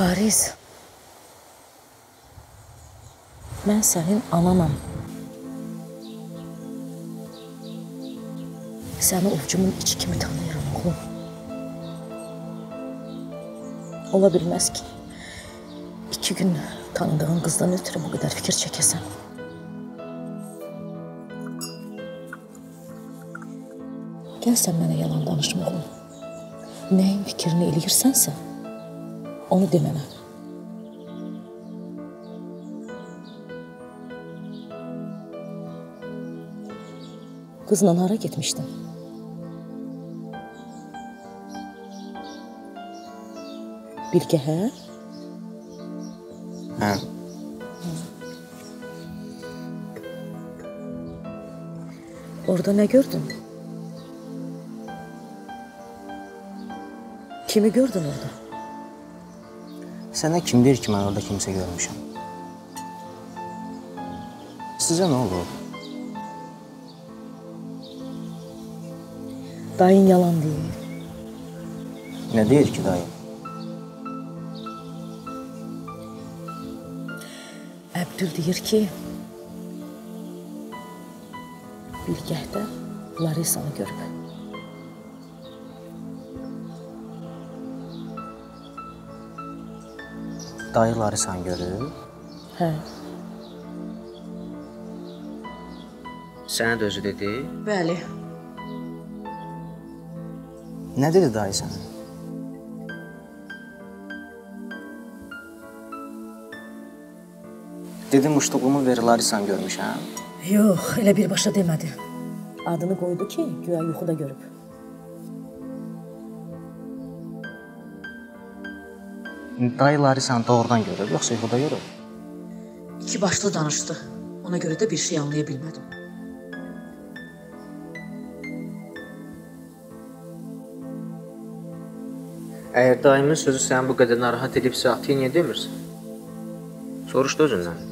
Fariz. Mən sənin ananam. Səni ovcumun içi kimi tanıyıram oğlum. Ola bilməz ki, iki gün tanıdığın qızdan ötürü bu qədər fikir çəkəsən. Gəl sən mənə yalan danışma oğlum. Nəyin fikrini eləyirsənsə, onu de mənə. Qızla hara getmişdin? Bilgə, hə? Hə. Orada nə gördün? Kimi gördün orada? Sənə kim deyir ki, mən orada kimsə görmüşəm? Sizə nə olub? Dayın yalan deyir. Nə deyir ki, dayı? Əbdül deyir ki, Bilgəhdə Larisanı görüb. Dayı Larisan görüb. Hə, Sənə də özü dedi. bəli. Nə dedi dayı sənə? Dedi muştuğumu ver Larisan görmüşəm. Yox, elə birbaşa demədi. Adını qoydu ki, güya yuxuda görüb. Dayı Larisan doğrudan görüb, yoxsa yuxuda görüb? İki başlı danışdı. Ona görə də bir şey anlaya bilmədim. Əgər daimin sözü səni bu qədər narahat edibsə, atı niyə demirsən? Soruş da özündən.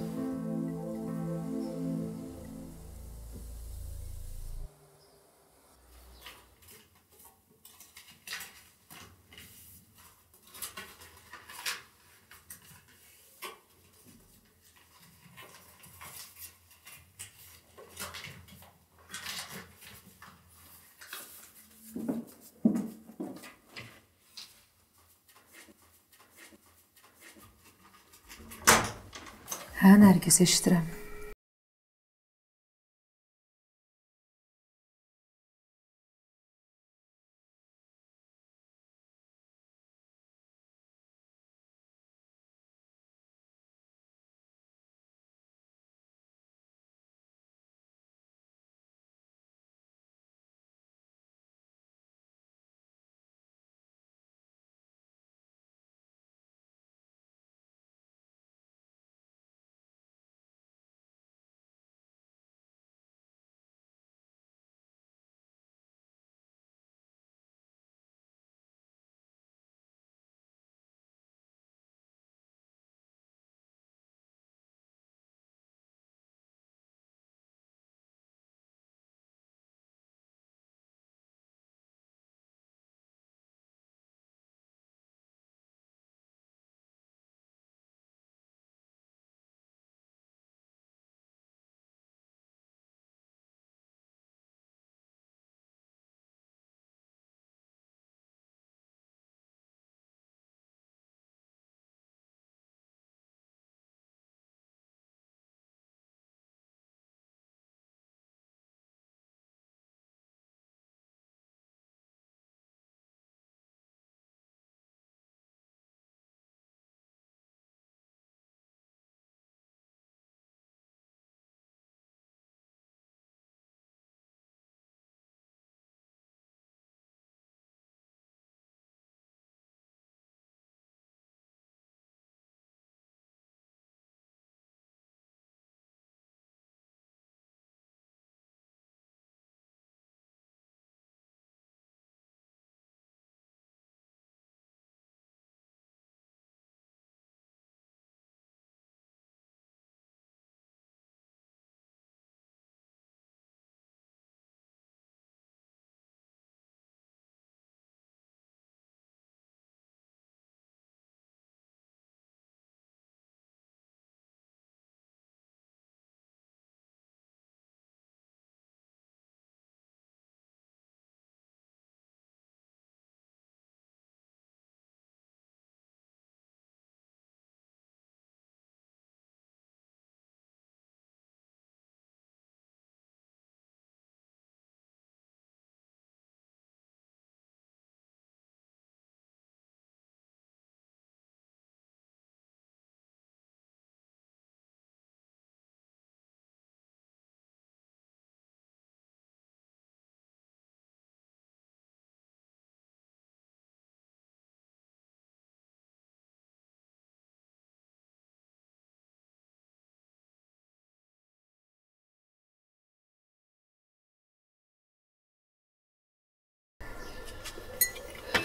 Hə,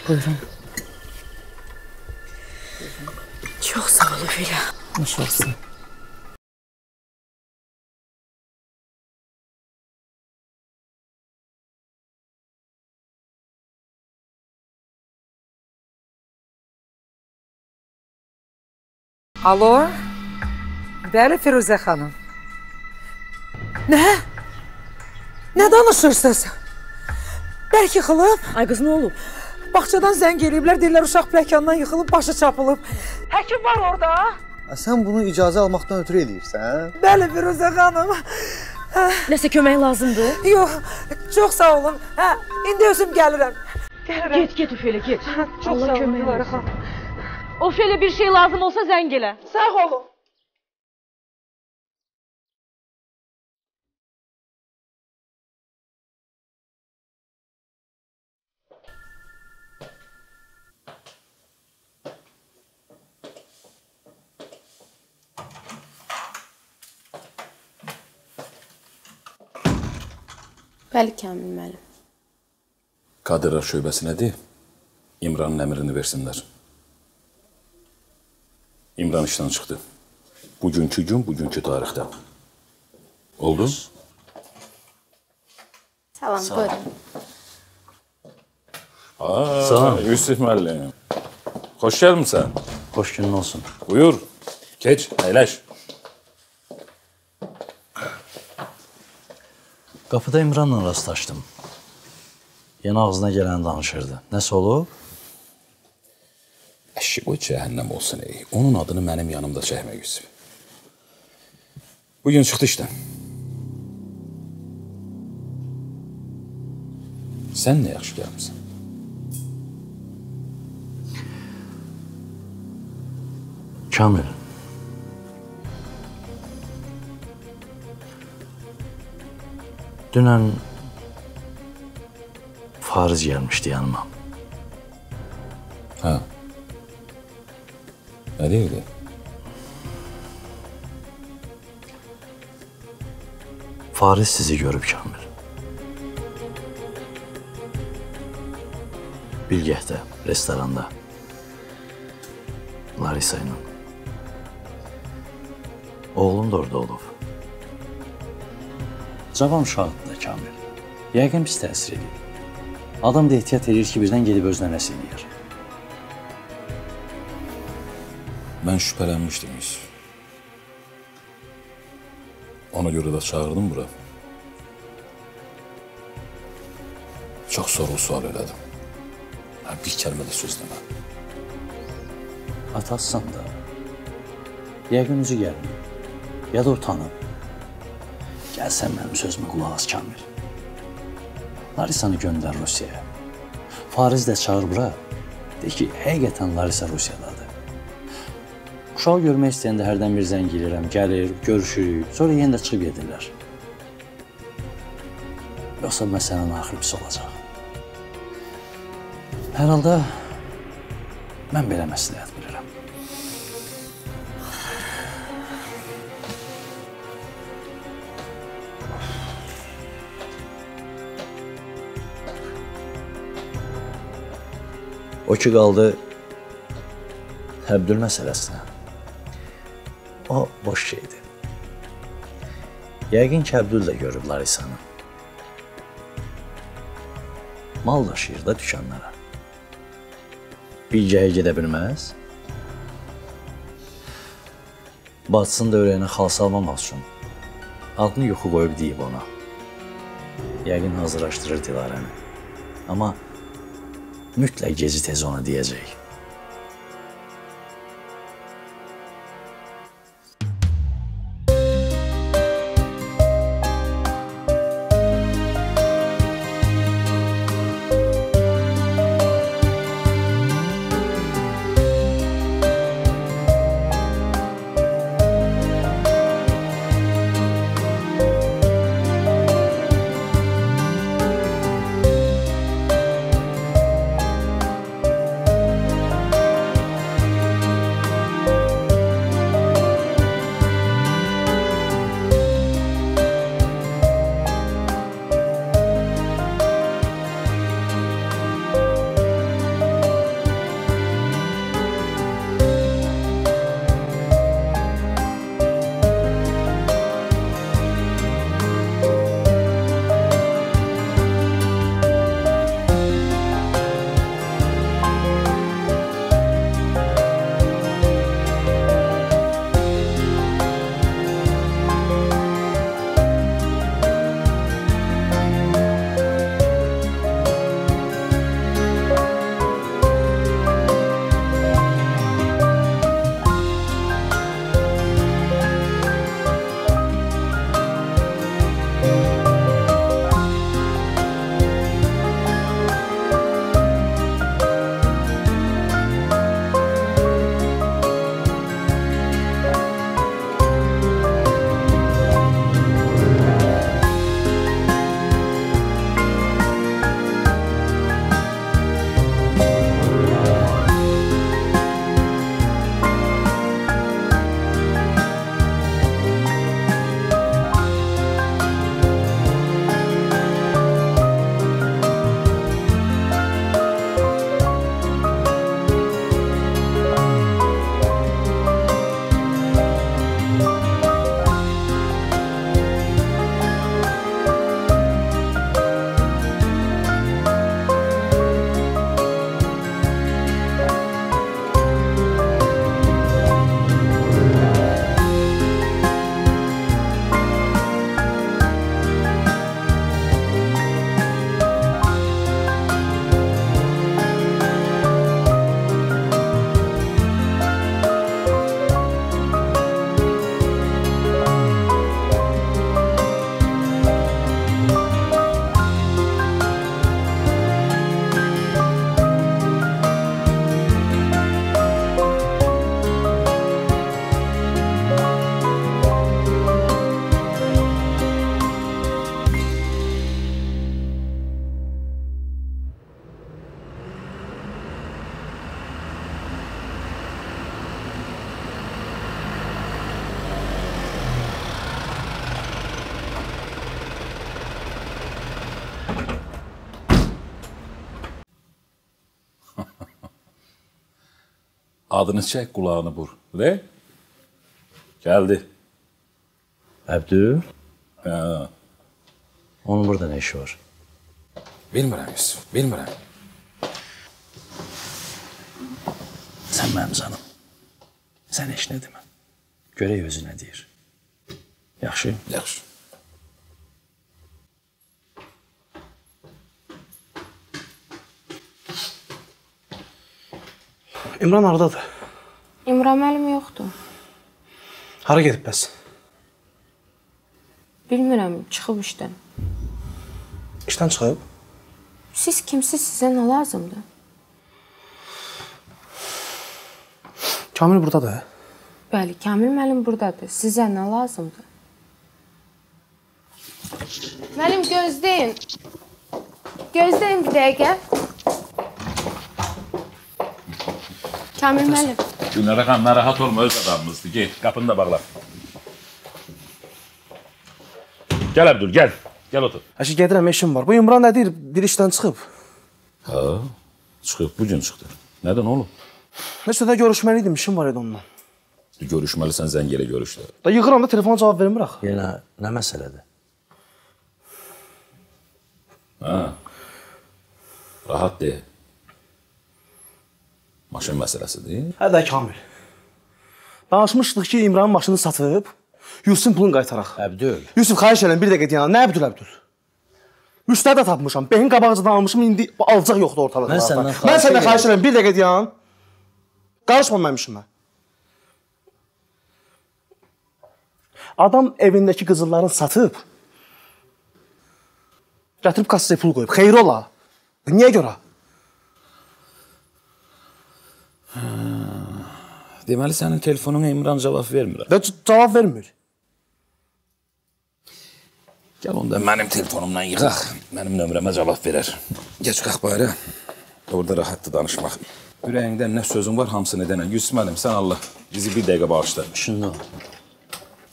Buyurun. Çox sağ ol Öfələ. Nuş olsun. Alo? Bəli, Firuzə xanım. Nə? Nə danışırsınız? Bəlkə yıxılıb? Ay qız nə olub? Bağçadan zəng eləyiblər, deyirlər uşaq pləkandan yıxılıb, başı çapılıb. Həkim var orada? Sən bunu icazə almaqdan ötürü eləyirsən? Bəli, Firuzə xanım. Nəsə kömək lazımdır? Yox, çox sağ olun. Hə, indi özüm gəlirəm. Get, get Öfələ, get. Çox Allah sağ olun, olsun. xanım. Öfələ bir şey lazım olsa zəng elə. Sağ olun. Bəli, Kamil müəllim. Kadrlar şöbəsinədir. İmranın əmrini versinlər. İmran işdən çıxdı. Bugünkü gün, bugünkü tarixdə. Oldu? Salam, buyurun. Aa, Salam. Yusuf müəllim. Xoş gəlmisən. Xoş günün olsun. Buyur. Keç, əyləş. Qapıda İmranla rastlaşdım. Yenə ağzına gələni danışırdı. Nəsə olub? Əşi bu cəhənnəm olsun ey. Onun adını mənim yanımda çəkmə Yusuf. Bugün çıxdı işdən. Sən nə yaxşı gəlmisən? Kamil. Dünən Fariz gəlmişdi yanıma. Hə. Nə deyirdi? Fariz sizi görüb Kamil. Bilgəhdə, restoranda. Larisa ilə. Oğlum da orada olub. Cavan uşaqdır Kamil. Yəqin pis təsir edir. Adam da ehtiyat edir ki, birdən gedib özünə nəsə eləyər. Mən şübhələnmişdim Yusuf. Ona görə də çağırdım bura. Çox soru-sual elədim. Ha, bir kəlmə də söz demə. Atasısan da. Yəqin üzü gəlməyib. Ya da utanıb. Gəlsən mənim sözümə qulaq as Kamil. Larisanı göndər Rusiyaya. Fariz də çağır bura. De ki, həqiqətən Larisa Rusiyadadır. Uşağı görmək istəyəndə hərdən bir zəng eləyirəm, gəlir, görüşürük, sonra yenə də çıxıb gedirlər. Yoxsa məsələnin axırı pis olacaq. Hər halda mən belə məsləhət O ki qaldı Əbdül məsələsinə. O boş şeydir. Yəqin ki, Əbdül də görüb Larisanı. Mal daşıyır da dükanlara. Bilgəyə gedə bilməz. Batsın da ürəyinə xal salmamaq üçün adını yuxu qoyub deyib ona. Yəqin hazırlaşdırır Dilarəni. Amma mütləq gezi tez ona deyəcək. Adını çək, qulağını vur. Və gəldi. Əbdül, Hə, onun burada nə işi var? bilmirəm Yusuf, bilmirəm. Sən mənim canım. Sən heç nə demə. Görək özü nə deyir. Yaxşı? Yaxşı. İmran hardadır? İmran müəllim yoxdur. Hara gedib bəs? Bilmirəm, çıxıb işdən. İşdən çıxıb? Siz kimsiz, sizə nə lazımdır? Kamil burdadır. Bəli, Kamil müəllim burdadır. Sizə nə lazımdır? Müəllim gözləyin. Gözləyin bir dəqiqə. Kamil müəllim. Günlərə xan narahat olma öz adamımızdır. Get, qapını da bağla. Gəl Əbdül, gəl. Gəl otur. Əşi gedirəm, işim var. Bu İmran nə deyir? Bir işdən çıxıb. Ha, çıxıb, bu gün çıxdı. Nədən oğlum? Nəsə də görüşməli idim, işim var idi onunla. Görüşməlisən, zəng elə görüşdə. Da yığıram da telefona cavab vermir axı. Yenə nə məsələdir? Rahat de. Maşın məsələsidir. Hə də Kamil. Danışmışdıq ki, İmranın maşını satıb, Yusufun pulunu qaytaraq. Əbdül, Yusuf xahiş edirəm bir dəqiqə dayan. Nə Əbdül Əbdül? Müştəri də tapmışam. Behin qabağıcıdan almışam. İndi alacaq yoxdur ortalıqda. Mən səndən Mən xahiş səndən edirəm. xahiş edirəm bir dəqiqə dayan. Qarışma mənim işimə. Adam evindəki qızıllarını satıb gətirib kassaya pul qoyub. Xeyir ola. Niyə görə? Deməli sənin telefonuna İmran cavab vermir. C- cavab vermir. Gəl onda mənim telefonumdan yığaq. Mənim nömrəmə cavab verər. Geç qalx bayra. Orada rahatdır danışmaq. Ürəyində nə sözün var hamısını denən. Yusuf müəllim, sən Allah bizi bir dəqiqə bağışla. şunu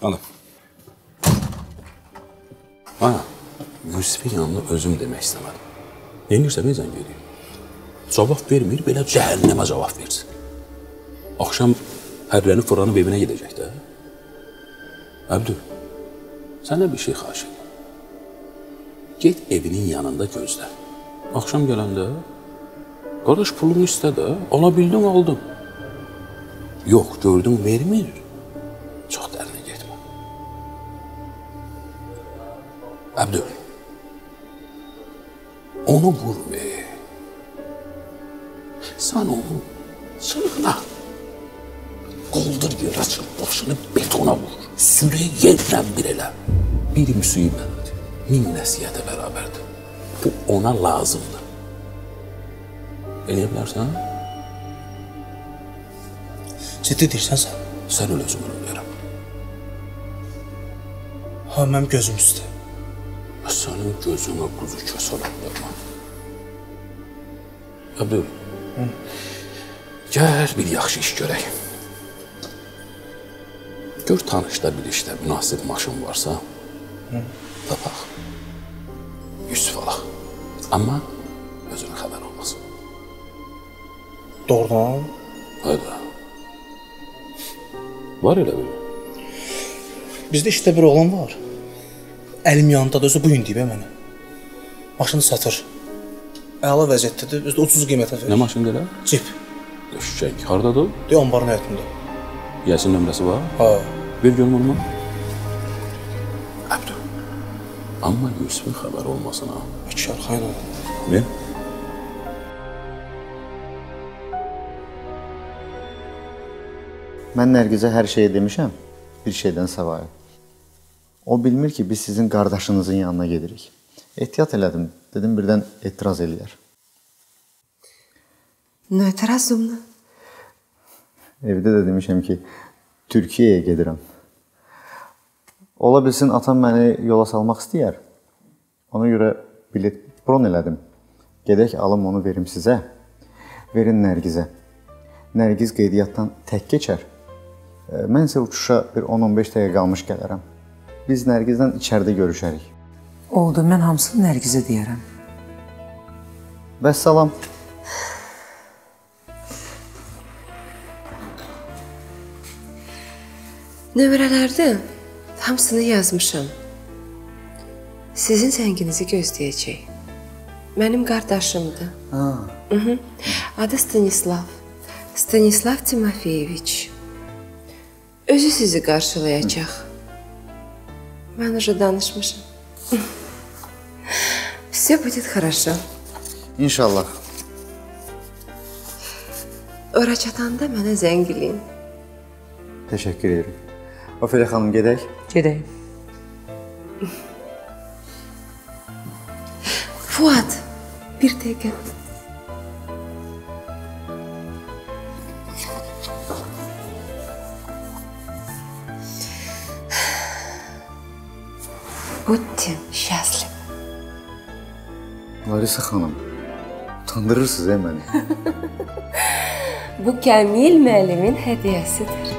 Alın. Ha, Yusuf'un yanına özüm demək istəmədim. Neynirsə necən gedir? Cavab vermir, belə cəhənnəmə cavab versin. Axşam hərlənib fırlanıb evinə gedəcək də. Əbdül, sənə bir şey xahiş edirəm. Get evinin yanında gözlə. Axşam gələndə qardaş pulunu istə də, ala bildin aldın. Yox, gördün vermir. Çox dərinə getmə. Əbdül, onu vurma. Sən onu sırığına qoldur yer açır, başını betona vur. Sürə yerlə bir elə. Bir müsibət min nəsiyyətə bərabərdir. Bu ona lazımdır. Eləyə bilərsən? Ciddi deyirsən sən? Sən öl özümü ölürəm. Ha, mənim gözüm üstə. Sənin gözünə quzu kəsər atdırma. Əbdül, gəl bir yaxşı iş görək. Gör tanışda bir işdə münasib maşın varsa, tapaq. Yusuf alaq. Amma özünə xəbər olmasın. Doğrudan? Öyle. Var elə bir. Bizdə işdə bir oğlan var. Əlim yanındadır, özü bu gün deyib mənə. Maşını satır. Əla vəziyyətdədir, özü də ucuz qiymətə Nə verir. maşın elə? Cip. Eşşək. Hardadır? Deyə anbarın həyətində. Yasin nömrəsi var? Ha. Ver görüm ondan. Əbdü. Amma Yusufun xəbəri olmasın ha. İkişər xayla. Ver. Mən Nərgizə hər şeyi demişəm, bir şeydən səvayə. O bilmir ki, biz sizin qardaşınızın yanına gedirik. Ehtiyat elədim, dedim birdən etiraz eləyər. Nə etirazımdır? Evdə də demişəm ki, Türkiyəyə gedirəm. Ola bilsin atam məni yola salmaq istəyər. Ona görə bilet bron elədim. Gedək alım onu verim sizə. Verin Nərgizə. Nərgiz qeydiyyatdan tək keçər. Mən isə uçuşa bir 10-15 dəqiqə qalmış gələrəm. Biz Nərgizlə içəridə görüşərik. Oldu, mən hamısını Nərgizə deyərəm. Vəssalam. Nömrələrdən hamısını yazmışam. Sizin zənginizi gözləyəcək. Mənim qardaşımdır. Ha. Mhm. Adı Stanislav. Stanislav Timofeyeviç. Özü sizi qarşılayacaq. Mən уже danışmışam. Все будет хорошо. İnşallah. Ora çatanda mənə zəng eləyin. Təşəkkür edirəm. Ofelia xanım gedək. Gedək. Fuat, bir dəqiqə. Будьте счастливы. Larisa xanım, utandırırsınız ə məni. Bu Kamil müəllimin hədiyyəsidir.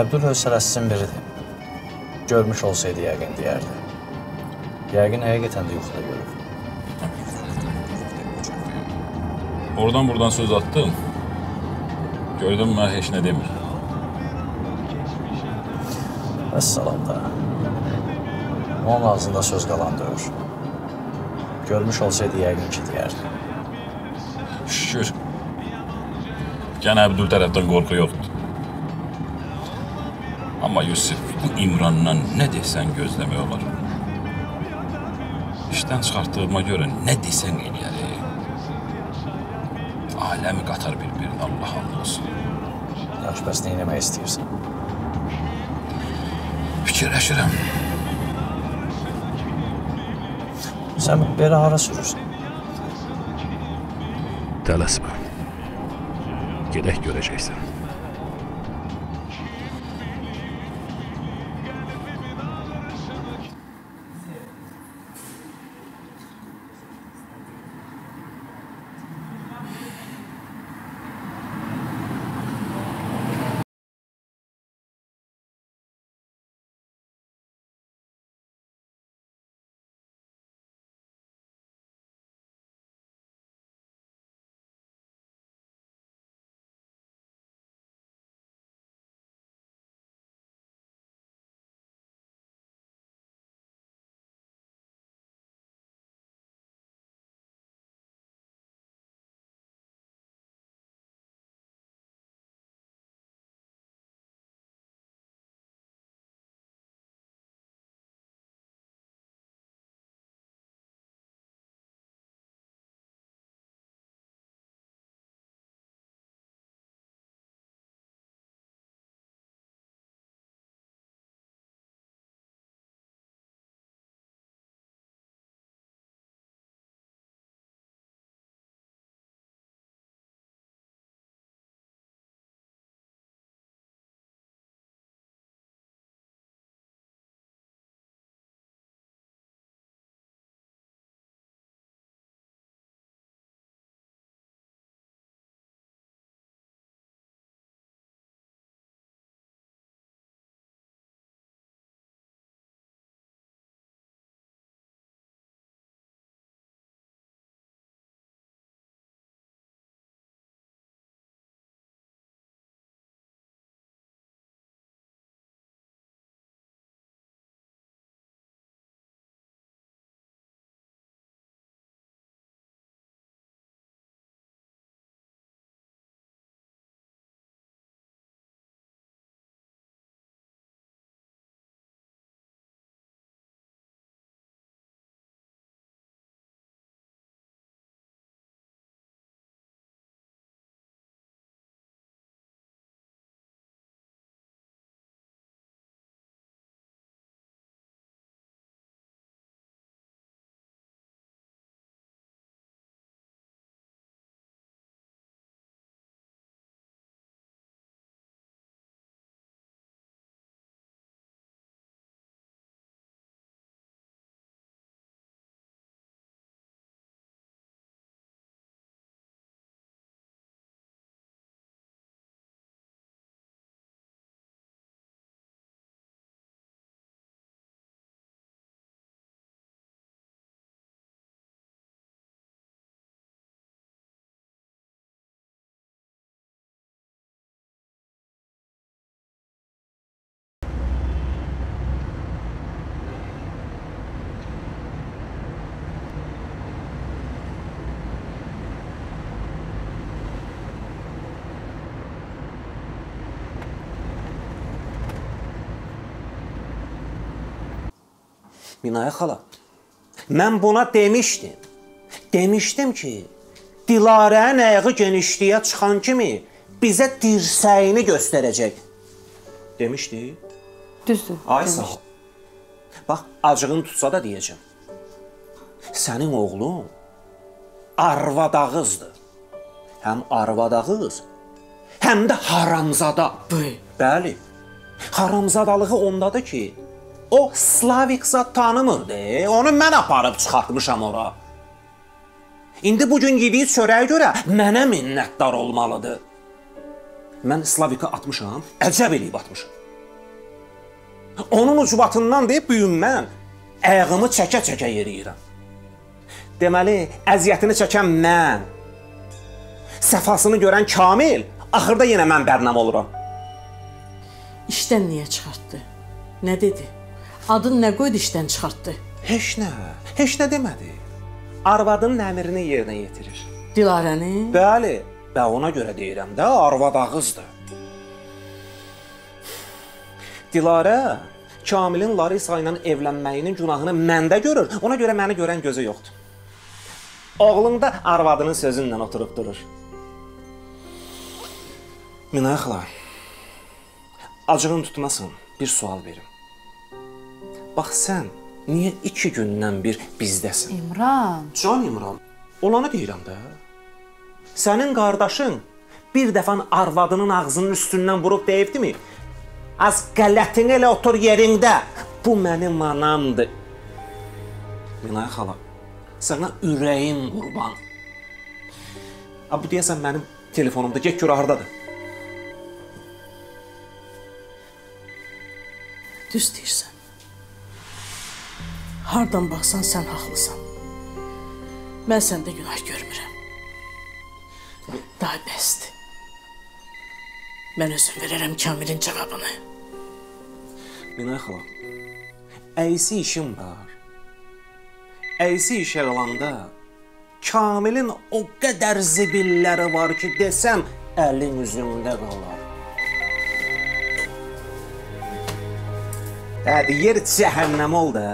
Əbdül hövsələsinin biridir. Görmüş olsaydı yəqin deyərdi. Yəqin həqiqətən də yuxuda görüb. Oradan buradan söz attın. Gördün mü heç nə demir. Vəssalam da. Onun ağzında söz qalan döyür. Görmüş olsaydı yəqin ki deyərdi. Şükür. Gənə Əbdül tərəfdən qorxu yoxdur. Yusif, bu İmrandan nə desən gözləmək olar. İşdən çıxartdığıma görə nə desən eləyərik. Aləmi qatar bir-birinə Allah Allah olsun. Yaxşı, bəs nə etmək istəyirsən? Fikirləşirəm. Sən belə hara sürürsən? Tələsmə. Gedək görəcəksən. Minaya xala, mən buna demişdim. Demişdim ki, Dilarənin ayağı genişliyə çıxan kimi bizə dirsəyini göstərəcək. Demişdi? Düzdür. Ay sağ ol. Bax, acığın tutsa da deyəcəm. Sənin oğlun arvadağızdır. Həm arvadağız, həm də haramzada. Bəli. Haramzadalığı ondadır ki, o Slavik zat tanımırdı. Onu mən aparıb çıxartmışam ora. İndi bu gün yediyi çörəyə görə mənə minnətdar olmalıdır. Mən Slavika atmışam, əcəb eləyib atmışam. Onun ucbatından deyib bu gün mən ayağımı çəkə-çəkə yeriyirəm. Deməli, əziyyətini çəkən mən, səfasını görən Kamil, axırda yenə mən bərnam oluram. İşdən niyə çıxartdı? Nə dedi? Adın nə qoydu işdən çıxartdı? Heç nə, heç nə demədi. Arvadının əmrini yerinə yetirir. Dilarəni? Bəli, və ona görə deyirəm də, arvad ağızdır. Dilarə Kamilin Larisa ilə evlənməyinin günahını məndə görür. Ona görə məni görən gözü yoxdur. Oğlum da arvadının sözündən oturub durur. Minay xala, acığın tutmasın, bir sual verim. Bax sən niyə 2 gündən bir bizdəsən? İmran. Can İmran, olanı deyirəm də. Sənin qardaşın bir dəfə arvadının ağzının üstündən vurub deyibdimi? Az qələtin elə otur yerində. Bu mənim anamdır. Minay xala, sənə ürəyim qurban. A bu deyəsən mənim telefonumda get gör hardadır. Düz deyirsən. Hardan baxsan sən haqlısan. Mən səndə günah görmürəm. Daha bəsdir. Mən özüm verərəm Kamilin cavabını. Minay xala, əysi işim var. Əysi işə qalanda Kamilin o qədər zibilləri var ki, desəm əlin üzümdə qalar. Hədi yer cəhənnəm ol da.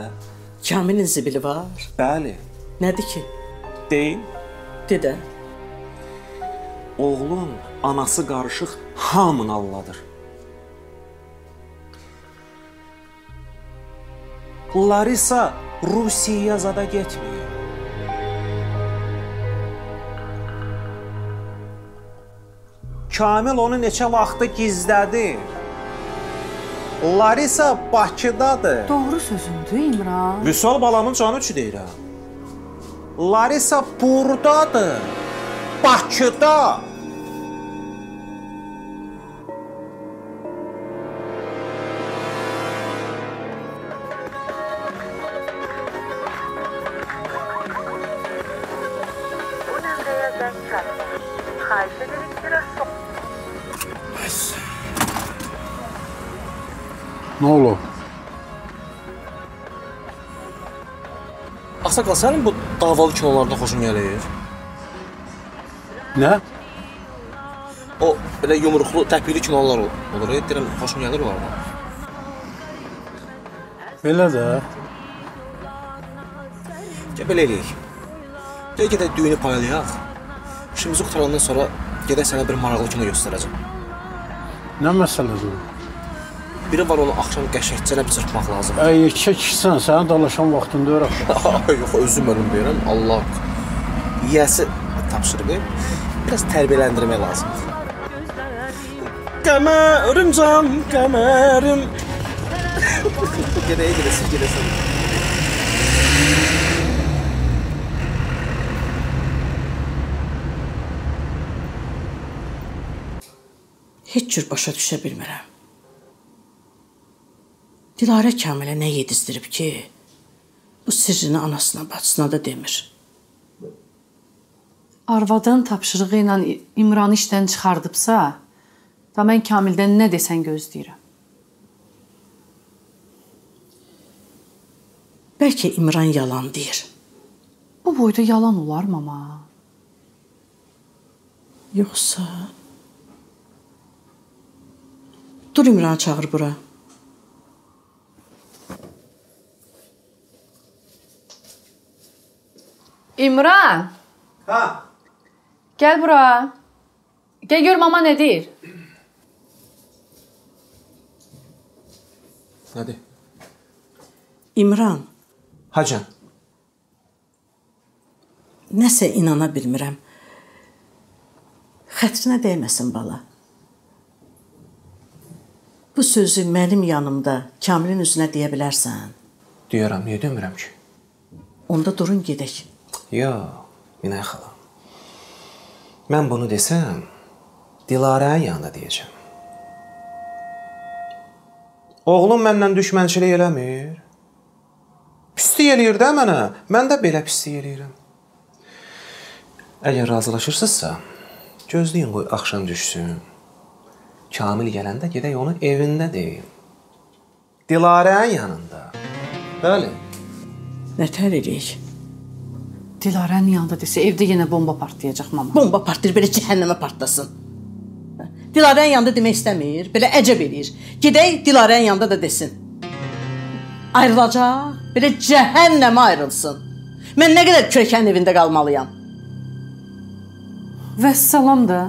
Kamilin zibili var. Bəli. Nədir ki? Deyim. De də. Oğlun anası qarışıq hamını alladır. Larisa Rusiyaya zada getmir. Kamil onu neçə vaxtı gizlədi. Larisa Bakıdadır. Doğru sözündür İmran. Vüsal balamın canı üçün deyirəm. Larisa burdadır. Bakıda. Ağsaqqal, sənin bu davalı kinolardan xoşun gəlir? Nə? O belə yumruqlu, təpikli kinolar ol- olur. e, Deyirəm, xoşun gəlir onlardan. Belə də. Gəl belə eləyək. Gəl gedək düyünü paylayaq. İşimizi qutarandan sonra gedək sənə bir maraqlı kino göstərəcəm. Nə məsələdir? Biri var onu axşam qəşəngcə bir çırpmaq lazım. Əy, yekəksən, sənin dalaşan vaxtında öyrə. Yox, özüm ölüm deyirəm. Allah yiyəsi tapşırıb. Biraz tərbiyələndirmək lazımdır. Qəmərim can, qəmərim. gedək, gedəsən, gedəsən. Heç cür başa düşə bilmirəm. Dilarə Kamilə nə yedizdirib ki, bu sirrini anasına, bacısına da demir. Arvadın tapşırığı ilə İmranı işdən çıxardıbsa, da mən Kamildən nə desən gözləyirəm. Bəlkə İmran yalan deyir. Bu boyda yalan olar mama? Yoxsa Dur İmranı çağır bura. İmran. Ha. Gəl bura. Gəl gör mama nə deyir. Nədir? İmran, Hacan. nəsə inana bilmirəm. Xətrinə dəyməsin bala. Bu sözü mənim yanımda Kamilin üzünə deyə bilərsən. Deyirəm, niyə demirəm ki? Onda durun gedək. Yox, Minay xala. Mən bunu desəm, Dilarənin yanında deyəcəm. Oğlum məndən düşmənçilik eləmir. Pislik eləyir də mənə. Mən də belə pislik eləyirəm. Əgər razılaşırsınızsa, gözləyin qoy axşam düşsün. Kamil gələndə gedək onu evində deyim. Dilarənin yanında. Bəli. Nətər eləyək? Dilarənin yanında desə evdə yenə bomba partlayacaq mama. Bomba partlayır, belə cəhənnəmə partlasın. Dilarənin yanında demək istəmir, belə əcəb eləyir. Gedək Dilarənin yanında da desin. Ayrılacaq, belə cəhənnəmə ayrılsın. Mən nə qədər kürəkənin evində qalmalıyam? Vəssalam da.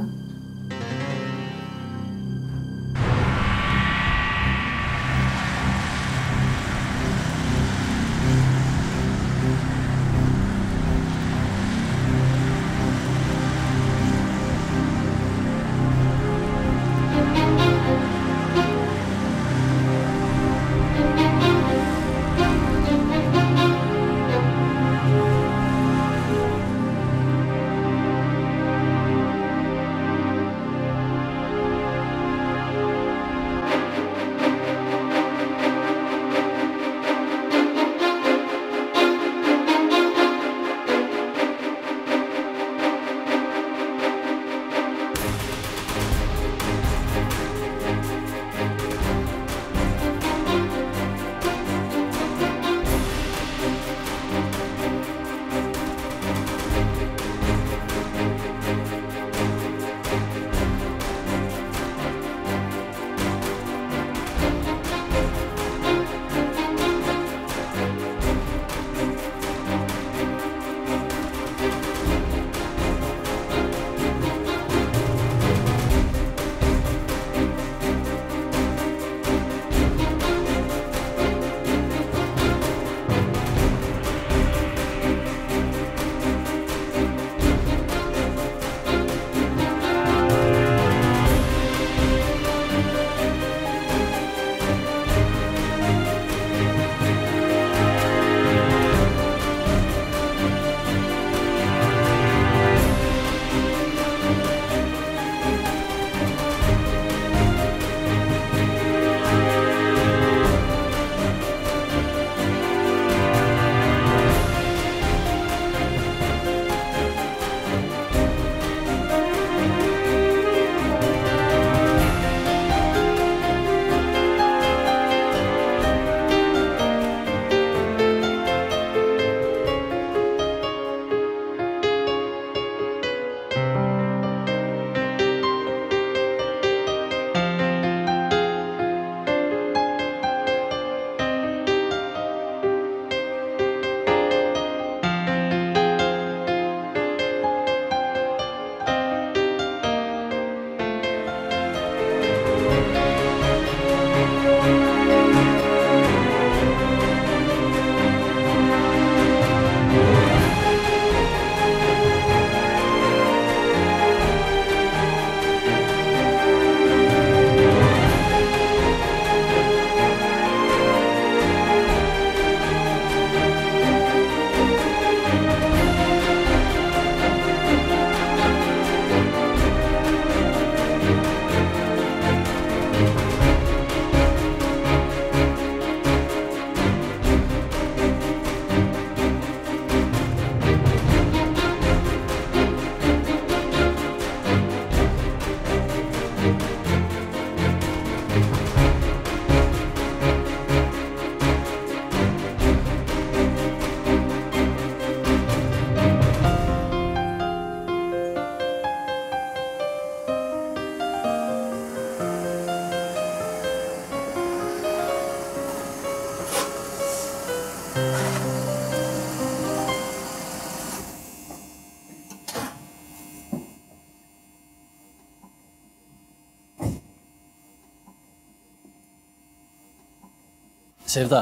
Sevda,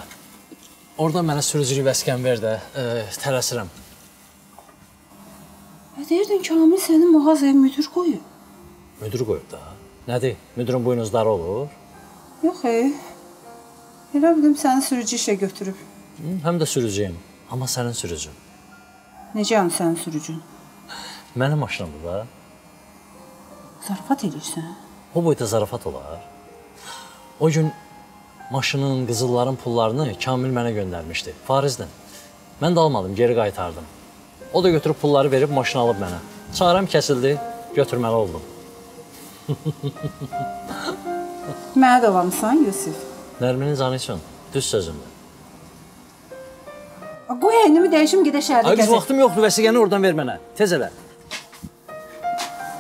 orada mənə sürücülük vəsqən ver də, e, tələsirəm. Hə deyirdin Kamil səni mağazaya müdür qoyub. Müdür qoyub da. Nədir? Müdürün buynuzları olur? Yox, e. Elə bildim səni sürücü işə götürüb. Hı, həm də sürücüyəm. Amma sənin sürücün. Necə yəni sənin sürücün? Mənim maşınımdır da. Zarafat edirsən? O boyda zarafat olar. O gün maşının, qızılların pullarını Kamil mənə göndərmişdi. Farizdən. Mən də almadım, geri qaytardım. O da götürüb pulları verib maşını alıb mənə. Çarəm kəsildi, götürməli oldum. Mənə davamısan, Yusif? Nərminin canı üçün düz sözümdür. Qoy əynimi dəyişim gedə şəhərdə Ay qız gəzək. vaxtım yoxdur, vəsiqəni oradan ver mənə. Tez elə.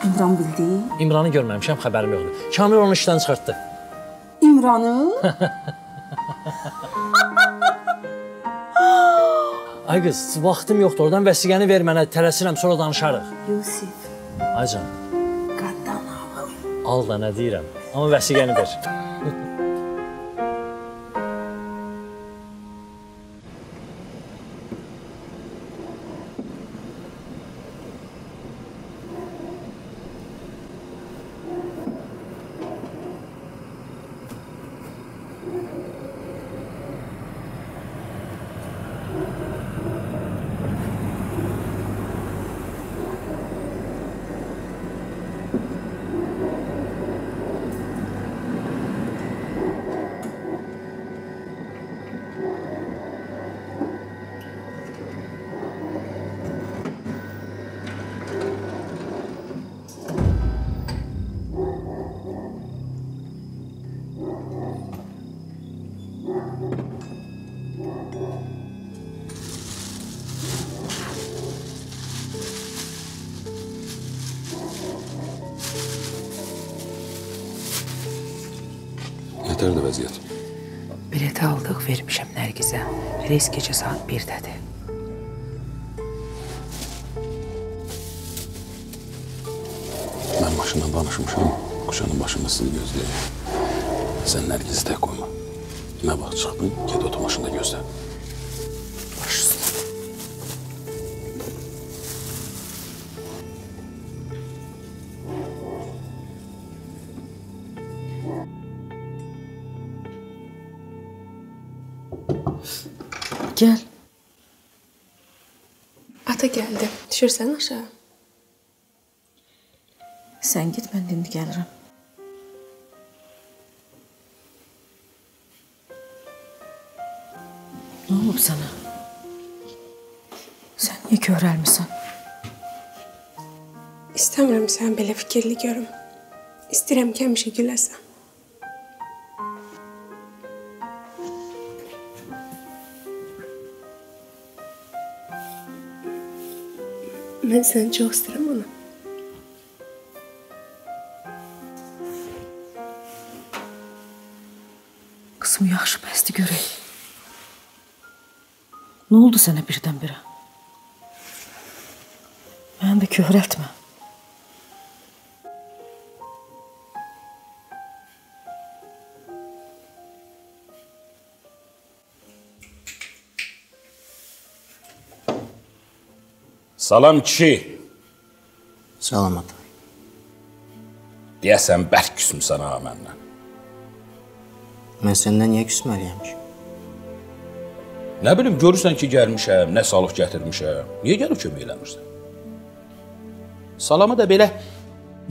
İmran bildi. İmranı görməmişəm, xəbərim yoxdur. Kamil onu işdən çıxartdı. İmranı? Ay qız, vaxtım yoxdur. Oradan vəsiqəni ver mənə, tələsirəm, sonra danışarıq. Yusif, Ay can, qaddan ağıl. al da nə deyirəm. Amma vəsiqəni ver. Vəziyyət? Bileti aldıq, vermişəm Nərgizə. Reys gecə saat 1-dədir. Mən maşından danışmışam. Quşanın başında sizi gözləyir. Sən Nərgizi tək qoyma. Nə vaxt çıxdın, get otur maşında gözlə. Gəldi. Düşürsən aşağı. Sən get, mən indi gəlirəm. Nə olub sənə? Sən niyə kövrəlmisən? İstəmirəm sən belə fikirli görüm. İstəyirəm ki, həmişə güləsən. Səni çox istəyirəm ana. Qızım yaxşı bəsdi görək. Nə oldu sənə birdən-birə? Məni də kövrəltmə. Salam kişi. Salam ata. Deyəsən bərk küsmüsən ha məndən. Mən səndən niyə küsməliyəm ki? Nə bilim, görürsən ki, gəlmişəm, nə salıq gətirmişəm. Niyə gəlib kömək eləmirsən? Salama da belə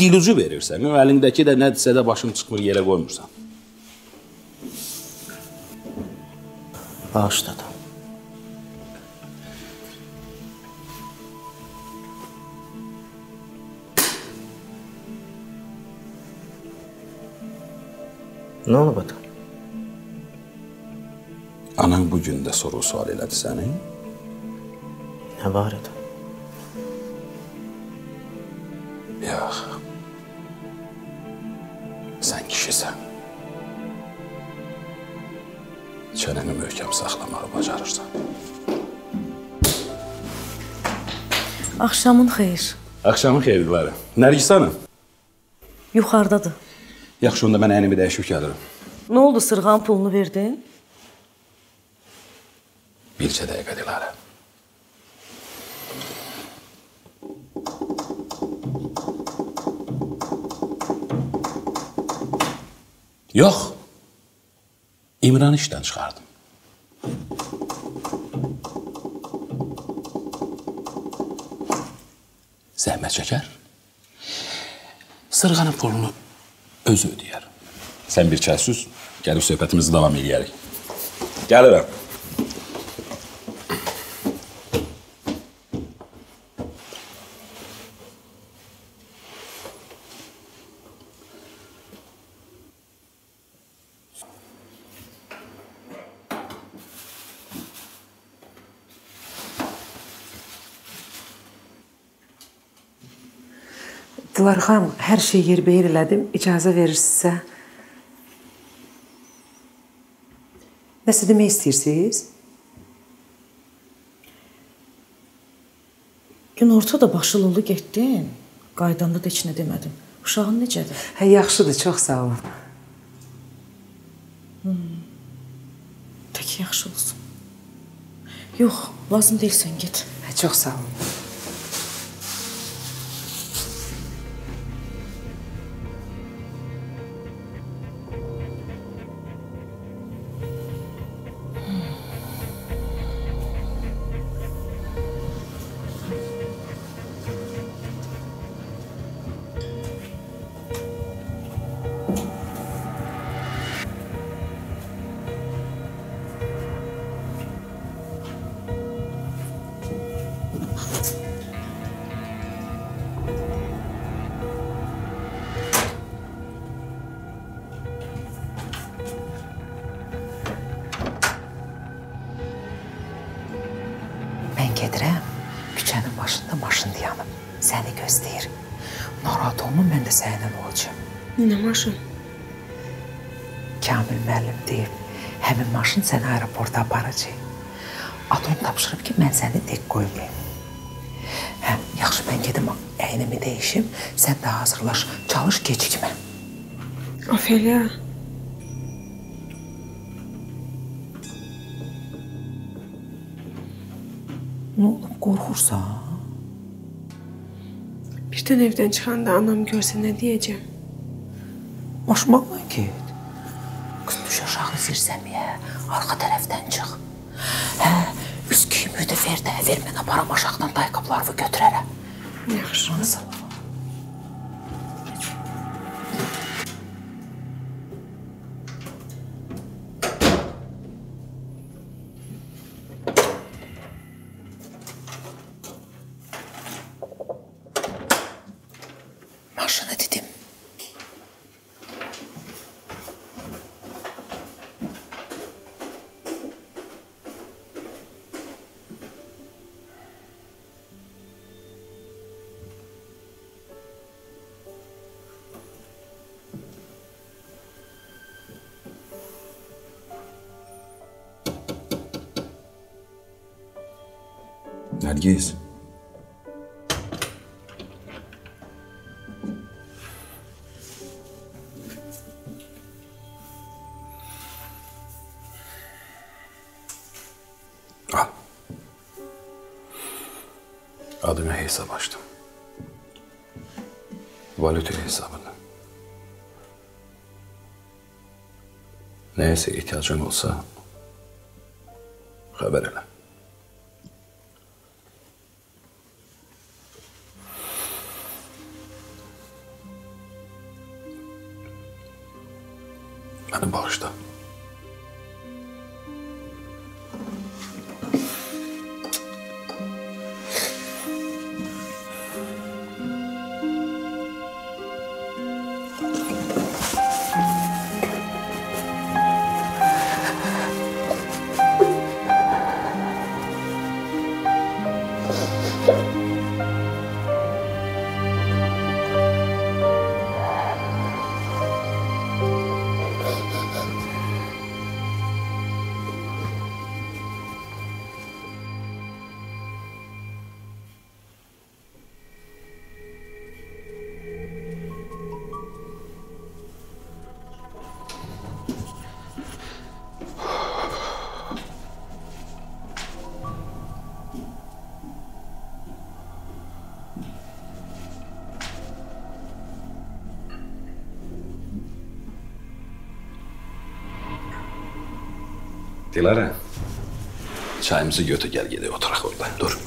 dilucu verirsən. Əlindəki də nədirsə də başım çıxmır yerə qoymursan. Bağışla Nə olub ata? Anan bu gün də soru-sual elədi səni. Nə var ata? Yox. Sən kişisən. Çənəni möhkəm saxlamağı bacarırsan. Axşamın xeyir. Axşamın xeyirləri. Nərgis hanım? Yuxarıdadır. Yaxşı, onda mən əynimi dəyişib gəlirəm. Nə oldu, sırğanın pulunu verdin? Bircə dəqiqə Dilarə. Yox. İmranı işdən çıxardım. Zəhmət çəkər. Sırğanın pulunu özü ödəyər. Sən bir kəs sus, gəlib söhbətimizi davam edərik. Gəlirəm. Dilar xanım, hər şeyi yerbəyer elədim. İcazə verirsinizsə. Nəsə demək istəyirsiniz? Gün ortada başılolu getdin. Qaydanda da heç nə demədim. Uşağın necədir? Hə, yaxşıdır, çox sağ olun. Hmm. Tək yaxşı olsun. Yox, lazım deyilsən get. Hə, çox sağ olun. Nə maşın? Kamil müəllim deyib, həmin maşın səni aeroporta aparacaq. Atom tapşırıb ki, mən səni tək qoymayım. Hə, yaxşı mən gedim, əynimi dəyişim, sən də hazırlaş, çalış gecikmə. Ofeliya. Nə olub, qorxursan? Birdən evdən çıxanda anam görsə nə deyəcəm? Maşınla get. Qız düş aşağı zirzəmiyə, arxa tərəfdən çıx. Hə, üsküyümü də ver də, ver mən aparam aşağıdan daykaplarımı götürərəm. Yaxşı. Nasıl? Hesap açtım. Valuta hesabını. Neyse ihtiyacın olsa haber ele. Beni bağışla. Dilara. Çayımızı götür gel gedək oturaq orada. Dur.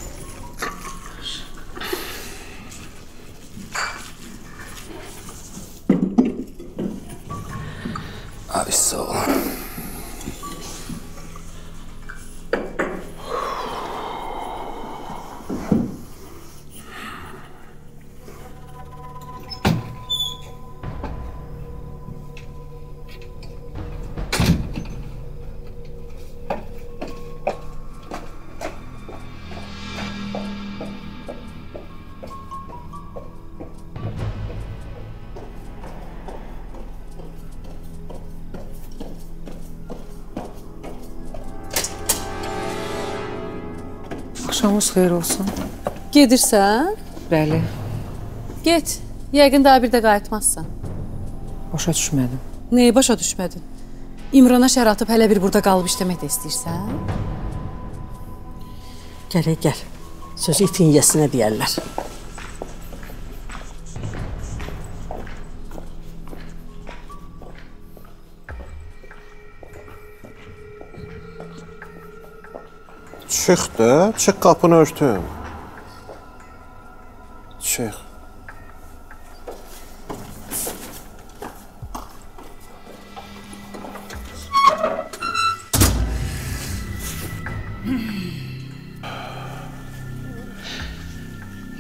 Axşamınız xeyir olsun. Gedirsən? Bəli, Get. Yəqin daha bir də qayıtmazsan. başa düşmədim. Nəyi başa düşmədin? İmrana şər atıb hələ bir burada qalıb işləmək də istəyirsən? Gələk gəl. Sözü itin yəsinə deyərlər. Çıx da, çıx qapını örtüm. Çıx.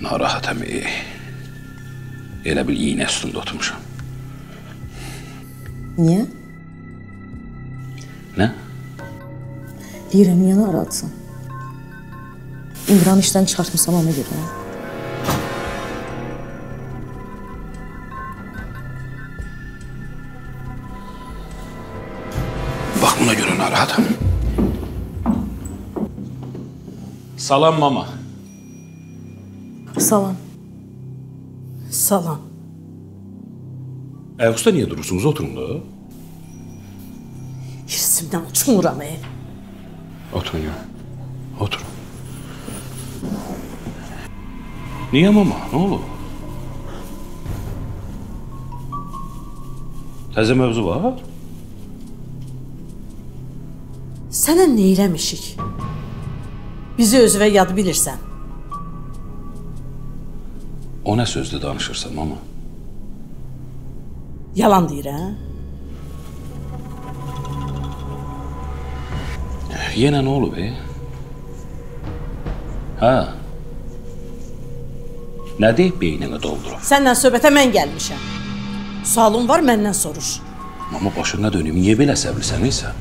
Narahatam. e. Elə bil iynə üstündə oturmuşam. Niyə? Nə? Deyirəm, niyə narahatsan? İmran işdən çıxartmışsam ona görə. Bax buna görə narahatam. Salam mama. Salam. Salam. Ayaqüstə niyə durursunuz? Oturun da. Hirsimdən uçmuram. E. Oturun ya. Niyə mama? Nə olub? Təzə mövzu var? Sənə nə eləmişik? Bizi özünə yad bilirsən. O nə sözdür danışırsan mama? Yalan deyirəm. Yenə nə olub, e? Hə? Nə deyib beynini doldurub? Səndən söhbətə mən gəlmişəm. Sualın var, məndən soruş. Mama başına dönüm, niyə belə səbirsən isə?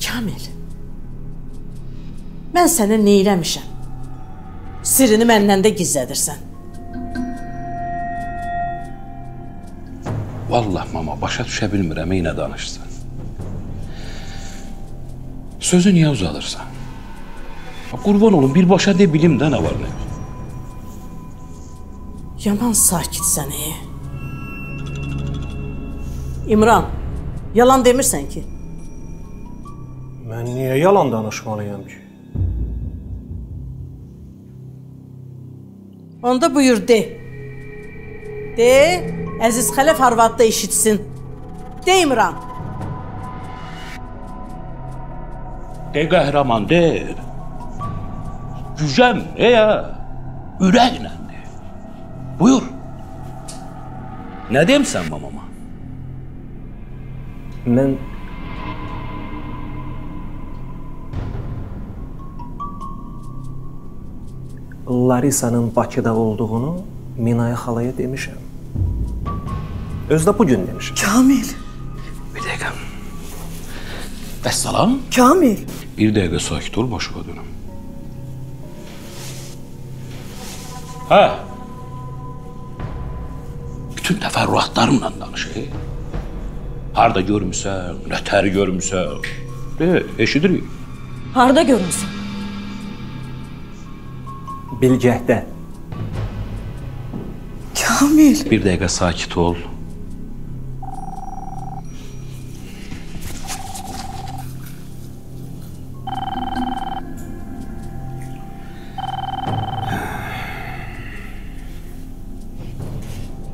Kamil. Mən sənə nə eləmişəm? Sirrini məndən də gizlədirsən. Vallah mama, başa düşə bilmirəm, yenə danışsan. Sözü niyə uzadırsan? Ha, Qurban olum, birbaşa de bilim də nə var nə yox. Yaman sakitsən, e. İmran, yalan demirsən ki. Mən niyə yalan danışmalıyam ki? Onda buyur de. De, Əziz Xələf arvadı da eşitsin. De İmran. De qəhrəman, de. Gücəm, e ya. Ürəklə de. Buyur. Nə demsən mamama? Mən Larisa'nın Bakıda olduğunu Minaya xalaya demişəm. Özdə bu gün demişəm. Kamil, Bir dəqiqə. Vəssalam. Kamil. Bir dəqiqə sakit ol, başıma dönüm. Hə. Bütün təfərrüatlarımla danış. E? Harda görmüsən, nətər görmüsən? De, eşidirik. Harda görmüsən? Bilgəhdə. Kamil. Bir dəqiqə sakit ol.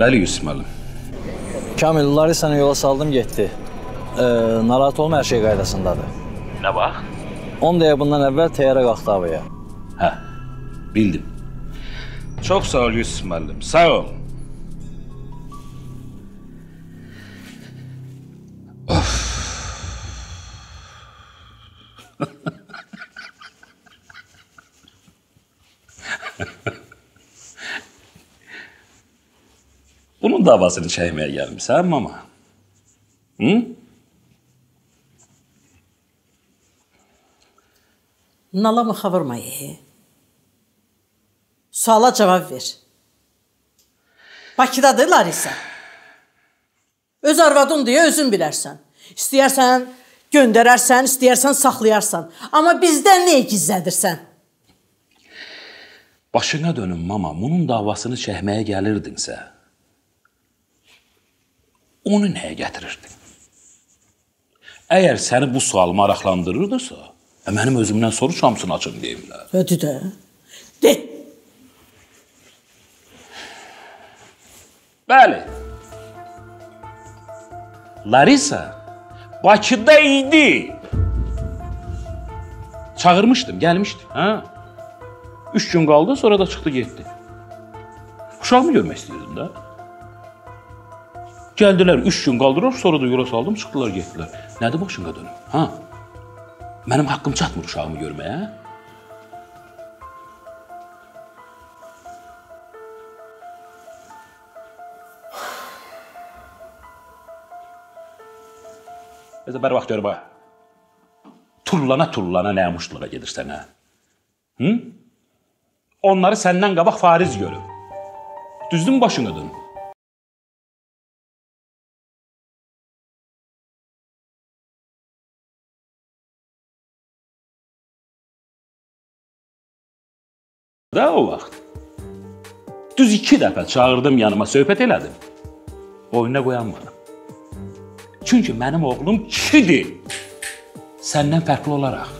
Bəli Yusuf müəllim. Kamil, Larisanı yola saldım, getdi. e, narahat olma, hər şey qaydasındadır. Nə vaxt? 10 dəqiqə bundan əvvəl təyyarə qalxdı havaya. Hə, bildim. Çox sağ ol Yusuf müəllim, sağ ol. Davasını çəkməyə gəlmisən, mama? Hı? Nala xavırma ye. Suala cavab ver. Bakıdadır Larisa. Öz arvadın deyə özün bilərsən. İstəyərsən göndərərsən, istəyərsən saxlayarsan. Amma bizdən niyə gizlədirsən? Başına dönüm mama, bunun davasını çəkməyə gəlirdinsə, onu nəyə gətirirdin? Əgər səni bu sual maraqlandırırdısa, e, mənim özümdən soruş hamısını açım deyimlər. Hadi də. De. Bəli. Larisa Bakıda idi. Çağırmışdım, gəlmişdi, hə? 3 gün qaldı, sonra da çıxdı getdi. Uşağımı görmək istəyirdim də. Gəldilər 3 gün qaldılar, sonra da yola saldım, çıxdılar, getdilər. Nədir başına dönüm? Ha? Mənim haqqım çatmır uşağımı görməyə. Bizə bər vaxt gör bax. Tullana tullana nə yamışlığa gedirsən hə? Hı? Onları səndən qabaq fariz görüb. Düzdün başına dönüm. Da o vaxt. Düz iki dəfə çağırdım yanıma, söhbət elədim. Oyuna qoyanmadım. Çünki mənim oğlum kişidir. Səndən fərqli olaraq.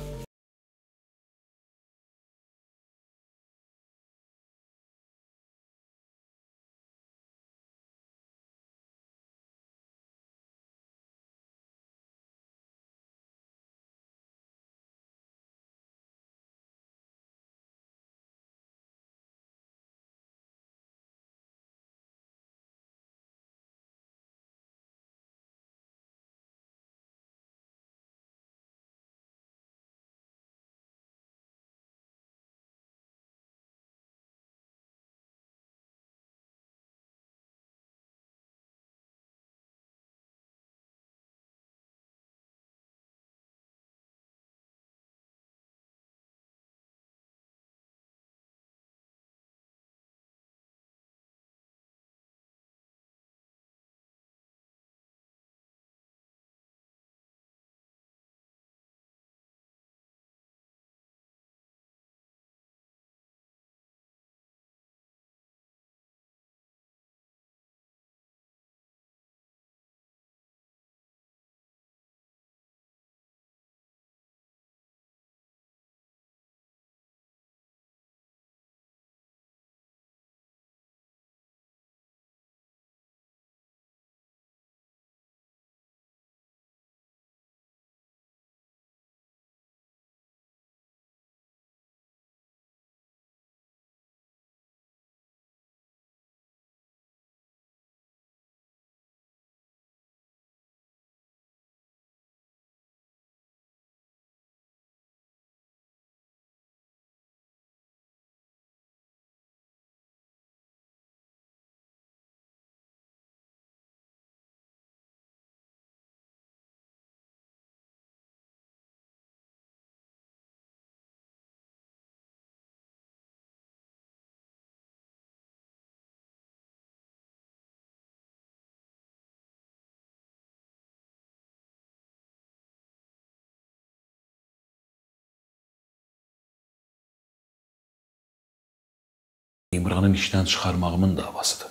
İmranın işdən çıxarmağımın davasıdır.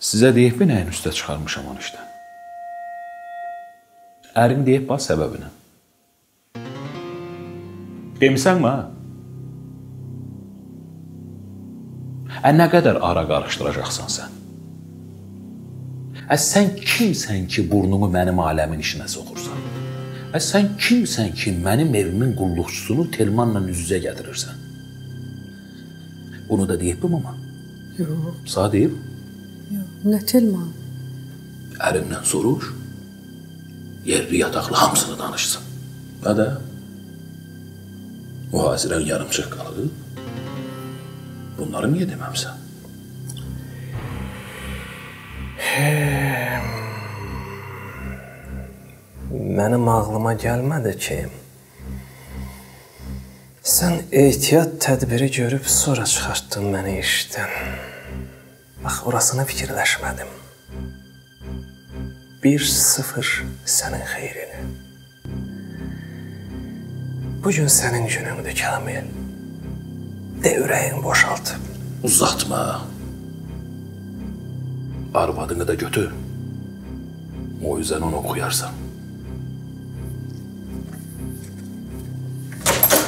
Sizə deyibmi nəyin üstə çıxarmışam onu işdən? Ərin deyib bax səbəbini. Demisən mi? Ə nə qədər ara qarışdıracaqsan sən? Əs sən kimsən ki, burnumu mənim aləmin işinə soxursan? Əs sən kimsən ki, mənim evimin qulluqçusunu Telmanla üz-üzə gətirirsən? Bunu da deyib bu mama. Yox, Sağ deyib, yox. Nə Telman? ərimdən soruş. Yerli yataqlı hamısını danışsın. Hə də? Mühasirən yarımçıq qalıb. Bunları niyə deməmsən? Mənim ağlıma gəlmədi ki, sən ehtiyat tədbiri görüb sonra çıxartdın məni işdən. Bax, orasını fikirləşmədim. 1-0 sənin xeyrinə. Bu gün sənin günündür Kamil. De ürəyin boşaltıb. Uzatma. Arvadını da götür. Yüzden onu okuyarsan.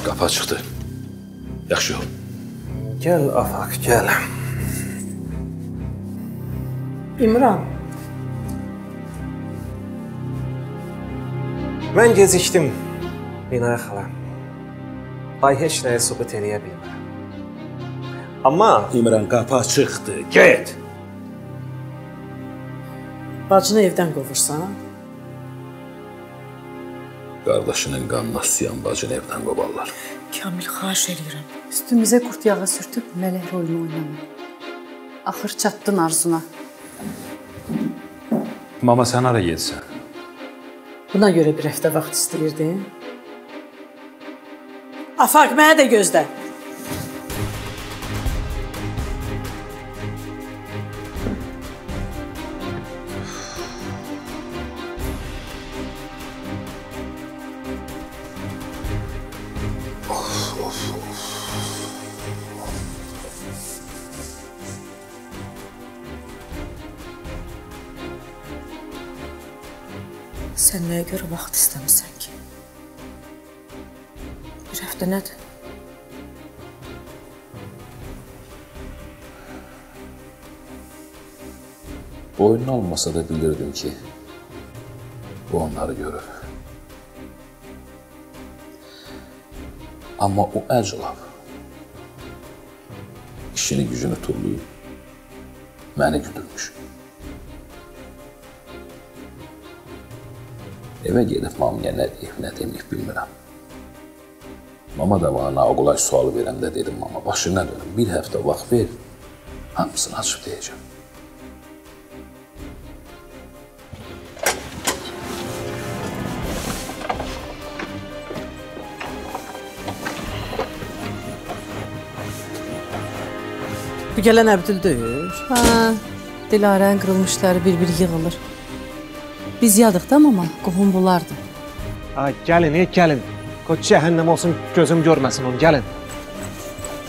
Qapı çıxdı. Yaxşı ol. Gəl Afaq, gəl. İmran, Mən gecikdim. Binaya xala. Ay heç nəyə sübut eləyə bilmərəm. Amma İmran qapı çıxdı. Get. bacını evdən qovursan? Qardaşının qanına suyan bacını evdən qovarlar. Kamil, xahiş edirəm. Üstümüzə qurt yağı sürtüb mələk rolunu oynama. Axır çatdın arzuna. Mama sən hara getsən? Buna görə bir həftə vaxt istəyirdin? Afaq, mənə də gözlə. Görə vaxt istəmirsən ki? Bir həftə nədir? Boynuna olmasa da bilirdim ki, bu onları görür. Amma o əclab işini gücünü turlayıb məni güdürmüş. Gedib mamaya nə deyib, nə deməyib bilmirəm. Mama da bana Naqulay sualı verəndə dedim, mama başına dönüm, bir həftə vaxt ver, hamısını açıb deyəcəm. Bu gələn Əbdül deyil. Hə, Dilarənin qırılmışları bir-bir yığılır. Biz yadıq da mama, qohum bunlardı. Ay, gəlin, ey, gəlin. Qoy cəhənnəm olsun, gözüm görməsin onu, gəlin.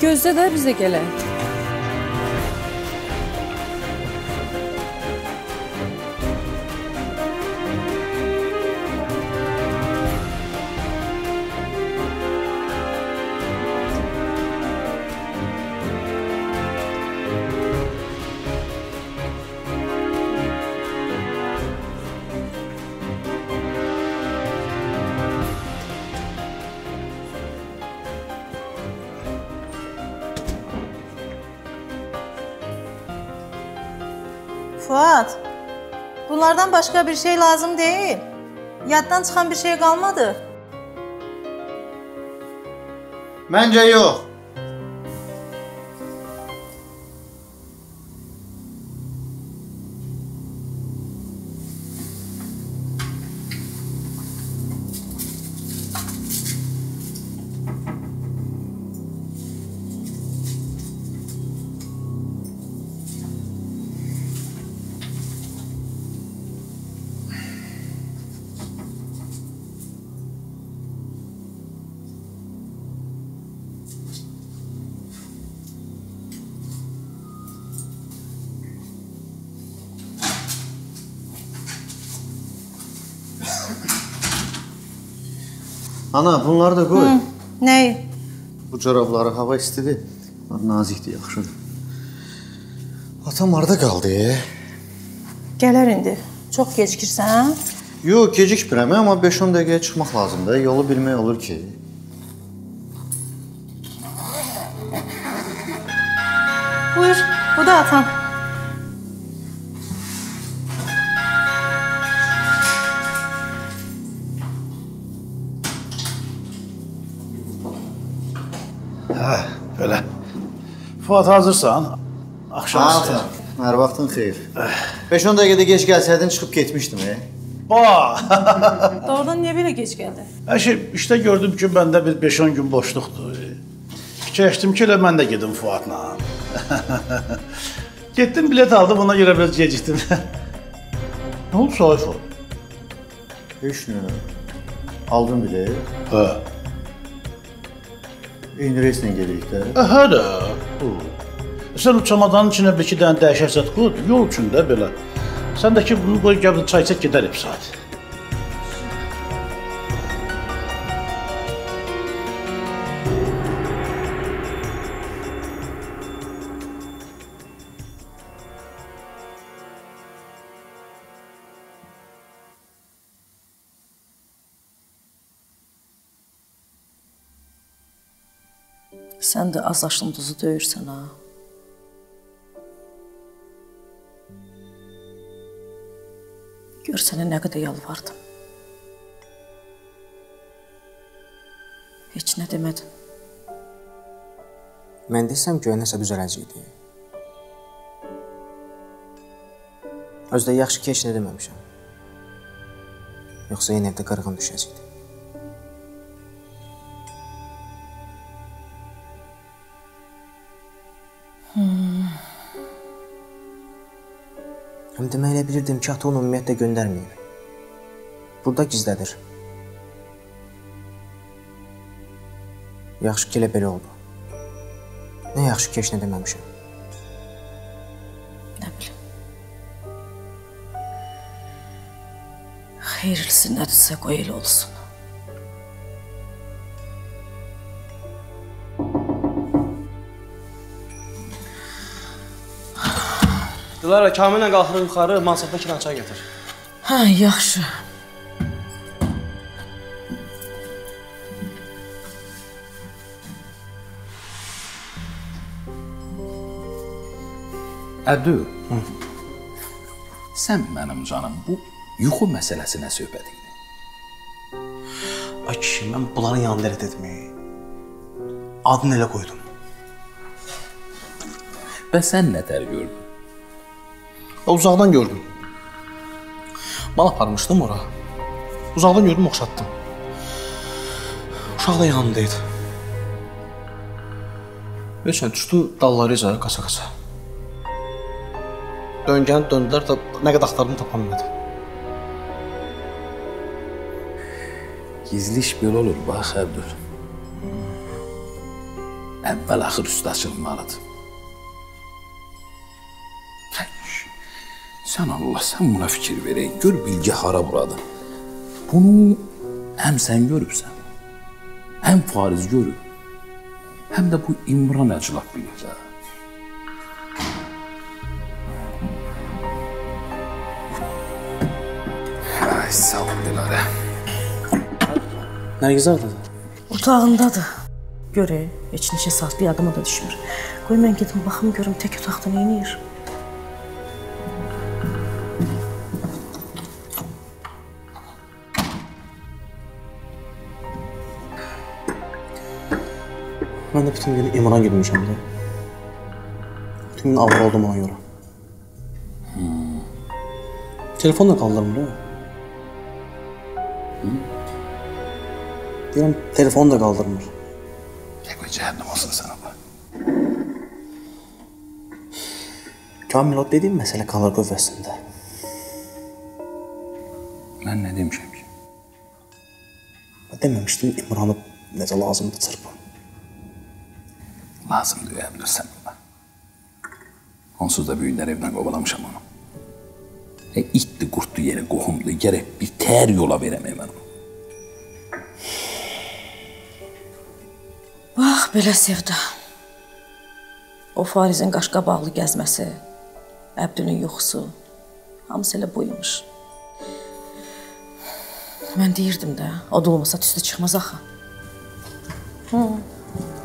Gözlə də biz də gələk. Fuat, bunlardan başka bir şey lazım değil. Yaddan çıkan bir şey kalmadı. Məncə yox. Ana, bunları da qoy. Neyi? Bu corabları hava istidir. Nazikdir, yaxşıdır. Atam harda qaldı? Gələr indi. Çox gecikirsən? Yox, gecikmirəm, amma 5-10 dəqiqəyə çıxmaq lazımdır. Yolu bilmək olur ki. Buyur, bu da atan. Fuat hazırsan? Axşam istəyir. hər vaxtın xeyir. 5-10 dəqiqədə gec gəlsəydin çıxıb getmişdim. E? Ba! Doğrudan niyə belə gec gəldin? Əşi, işdə gördüm ki, məndə bir 5-10 gün boşluqdur. Fikirləşdim ki, elə mən də gedim Fuatla. Getdim, bilet aldım, ona görə biraz gecikdim. nə oldu Sayfo? Heç nə. Aldın bilet? Hə. Eyni reyslə gedirik də. Hə də. Sən o çamadanın içinə bir iki dənə dəhşət qoy, yol üçün də belə. Sən də ki, bunu qoy gəl çay çək gedər hep saat. Sən də az aşın duzu döyürsən ha. Gör sənə nə qədər yalvardım. Heç nə demədin. Mən desəm ki, nəsə düzələcəkdi. Özdə yaxşı ki, heç nə deməmişəm. Yoxsa yenə də qırğın düşəcəkdi. Həm də mən elə bilirdim ki, ata onu ümumiyyətlə göndərməyib. Burada gizlədir. Yaxşı ki, elə belə oldu. Nə yaxşı ki, heç nə deməmişəm. Nə bilim. Xeyirlisi nədirsə qoy elə olsun. Dilara, Kamillə qalxırıq yuxarı, mansafda kiran çay gətir. Hə, yaxşı. Əbdü. Sən mənim canım bu yuxu məsələsinə söhbət idi. Ay kişi, mən bunların yanında elə dedim. Adını elə qoydum. Və sən nətər gördün? Uzaqdan gördüm. Mal aparmışdım ora. Uzaqdan gördüm, oxşatdım. Uşaq da yanındaydı. Və sən düşdü dalları izaya qaça-qaça. Döngəni döndülər də nə qədər axtardım tapa bilmədim. Gizli iş belə olur, bax Əbdül. Əvvəl axır üstə açılmalıdır. Sən Allah, sən buna fikir verək. Gör bilgi hara buradır. Bunu həm sən görübsən, həm Fariz görüb, həm də bu İmran əclaf bilir də. Ay, sağ ol Dilarə. Nərgiz hardadır? Otağındadır. Gör, e, heç neçə saat bir yadıma da düşmür. Qoy mən gedim baxım görüm tək otaqda nə edir. Mən də bütün günü İmran girmişəm də. Bütün gün avara oldum ona görə. Hmm. Telefon da qaldırmır ha. Deyirəm, telefon da qaldırmır. Qoy cəhənnəm olsun sən Allah. Kamil o dediyim məsələ qalır qüvvəsində. Mən nə demişəm ki? Deməmişdim İmranı necə lazımdır çırpın. Lazımdır Əbdül sən buna. Onsuz da böyüklər evdən qovalamışam onu. E, itdi, qurtdu yeri qohumdu. Gərək bir tər yola verəmək mən onu. Bax, belə sevda. O Farizin qaşqabaqlı gəzməsi, Əbdülün yuxusu, Hamısı elə buymuş. Mən deyirdim də, o da olmasa tüstü çıxmaz axı. Hı.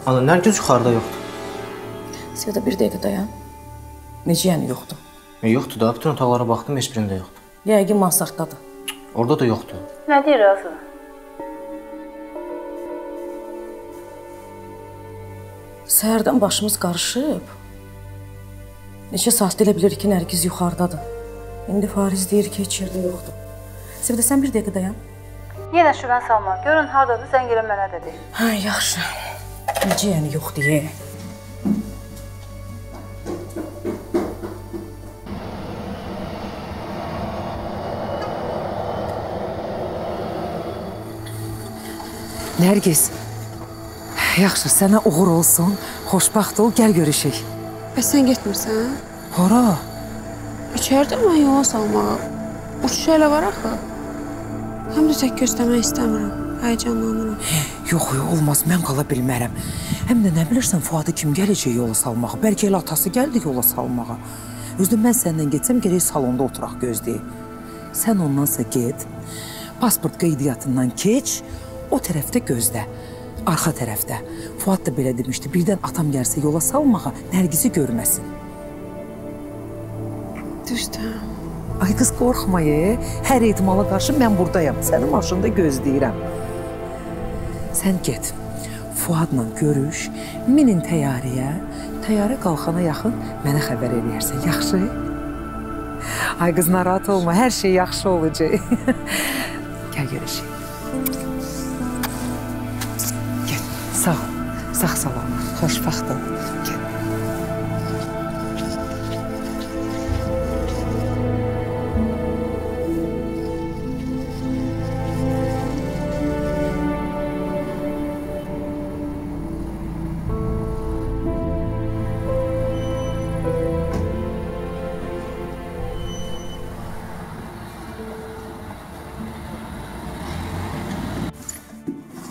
Ana, Nərgiz yuxarıda yoxdur. Sevda bir dəqiqə dayan. Necə yəni yoxdur? E, yoxdur da, bütün otaqlara baxdım, heç birində yoxdur. Yəqin mansarddadır. Orada da yoxdur. Nə deyir Razı? Səhərdən başımız qarışıb. Neçə saatdır elə bilir ki, Nərgiz yuxarıdadır. İndi Fariz deyir ki, heç yerdə yoxdur. Sevda sən bir dəqiqə dayan. Yenə şübhən salma. Görün hardadır, zəng elə mənə də de. Hə, yaxşı. Necə yəni yoxdur, ye? Nərgiz. Yaxşı, sənə uğur olsun. Xoşbaxt ol, gəl görüşək. Bəs sən getmirsən? Hara? İçəridə mən yola salmağa. Uçuş elə var axı. Həm də tək gözləmək istəmirəm. Həyəcanlanıram. Yox, yox, olmaz. Mən qala bilmərəm. Həm də nə bilirsən Fuadı kim gələcək yola salmağa? Bəlkə elə atası gəldi yola salmağa. Özdə mən səndən getsəm gərək salonda oturaq gözləyək. Sən ondansa get. Pasport qeydiyyatından keç. O tərəfdə gözlə. Arxa tərəfdə. Fuad da belə demişdi. Birdən atam gəlsə yola salmağa, Nərgizi görməsin. Düzdür. Ay qız qorxma, ye. Hər ehtimala qarşı mən burdayam. Səni maşında gözləyirəm. Sən get. Fuadla görüş, minin təyyarəyə. Təyyarə qalxana yaxın mənə xəbər eləyərsən. Yaxşı? Ay qız narahat olma, hər şey yaxşı olacaq. Gəl görüşək. Sağ salamat. Xoşbəxt ol. Gəl.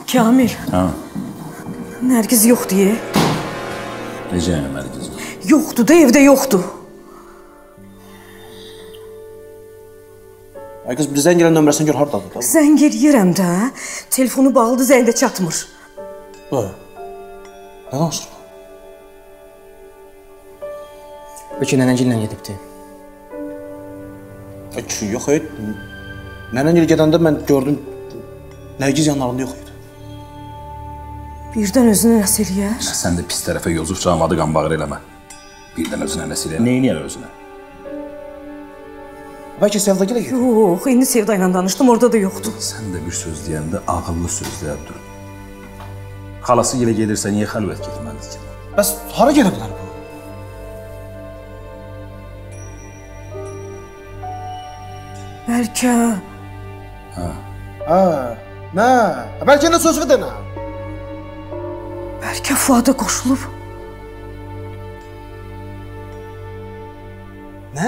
Kamil, Hə. Nərgiz yoxdur, ye. Necə yəni Nərgiz? Yoxdur da, evdə yoxdur. Ay qız, bir zəng gələn nömrəsini gör hardadır da. Zəng eləyirəm də. Telefonu bağlıdır, zəngdə çatmır. Bə. Nə danışır? Bəlkə nənəngillə gedibdi. Ay yox ey. Nənəngil gedəndə mən gördüm Nərgiz yanlarında yox idi. Birdən özünü nəsə eləyər. Sən də pis tərəfə yozub camadı qanbağır eləmə. Birdən özünə nəsə elə. Neyini elə özünə? Bəlkə Sevda gilə gedib. Yox, indi Sevda ilə danışdım, orada da yoxdur. Sən də bir söz deyəndə ağıllı söz deyər dur. Xalası ilə gedirsə niyə xəlvət getməlidir ki? Bəs hara gedə bilər bu? Bəlkə Hə. Hə. Nə? Bəlkə nə sözü denə? Bəlkə Fuada qoşulub. Nə?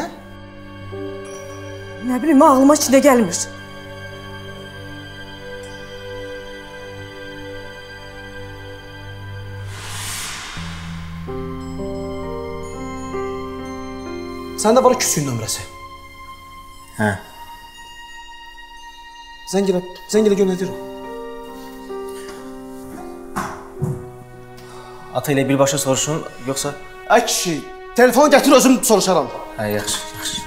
Nə bilim, ağlıma heç nə gəlmir. Səndə var o küçüyün nömrəsi. Hə. Zəng elə, zəng elə gör nə deyir o. Ata ilə birbaşa soruşum, yoxsa? Ay kişi, telefonu gətir özüm soruşaram. Hə, yaxşı, yaxşı.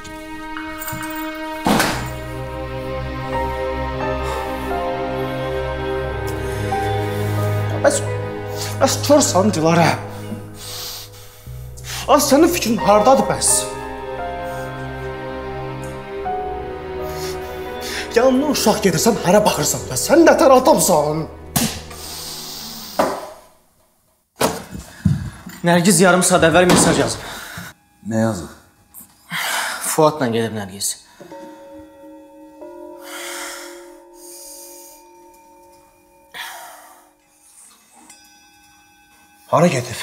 Bəs, bəs körsən Dilara. Az sənin fikrin hardadır bəs? Yanına uşaq gedirsən, hara baxırsan bəs? Sən nətər adamsan? Nərgiz yarım saat əvvəl mesaj yazıb. Nə yazıb? Fuadla gedib Nərgiz. Hara gedib?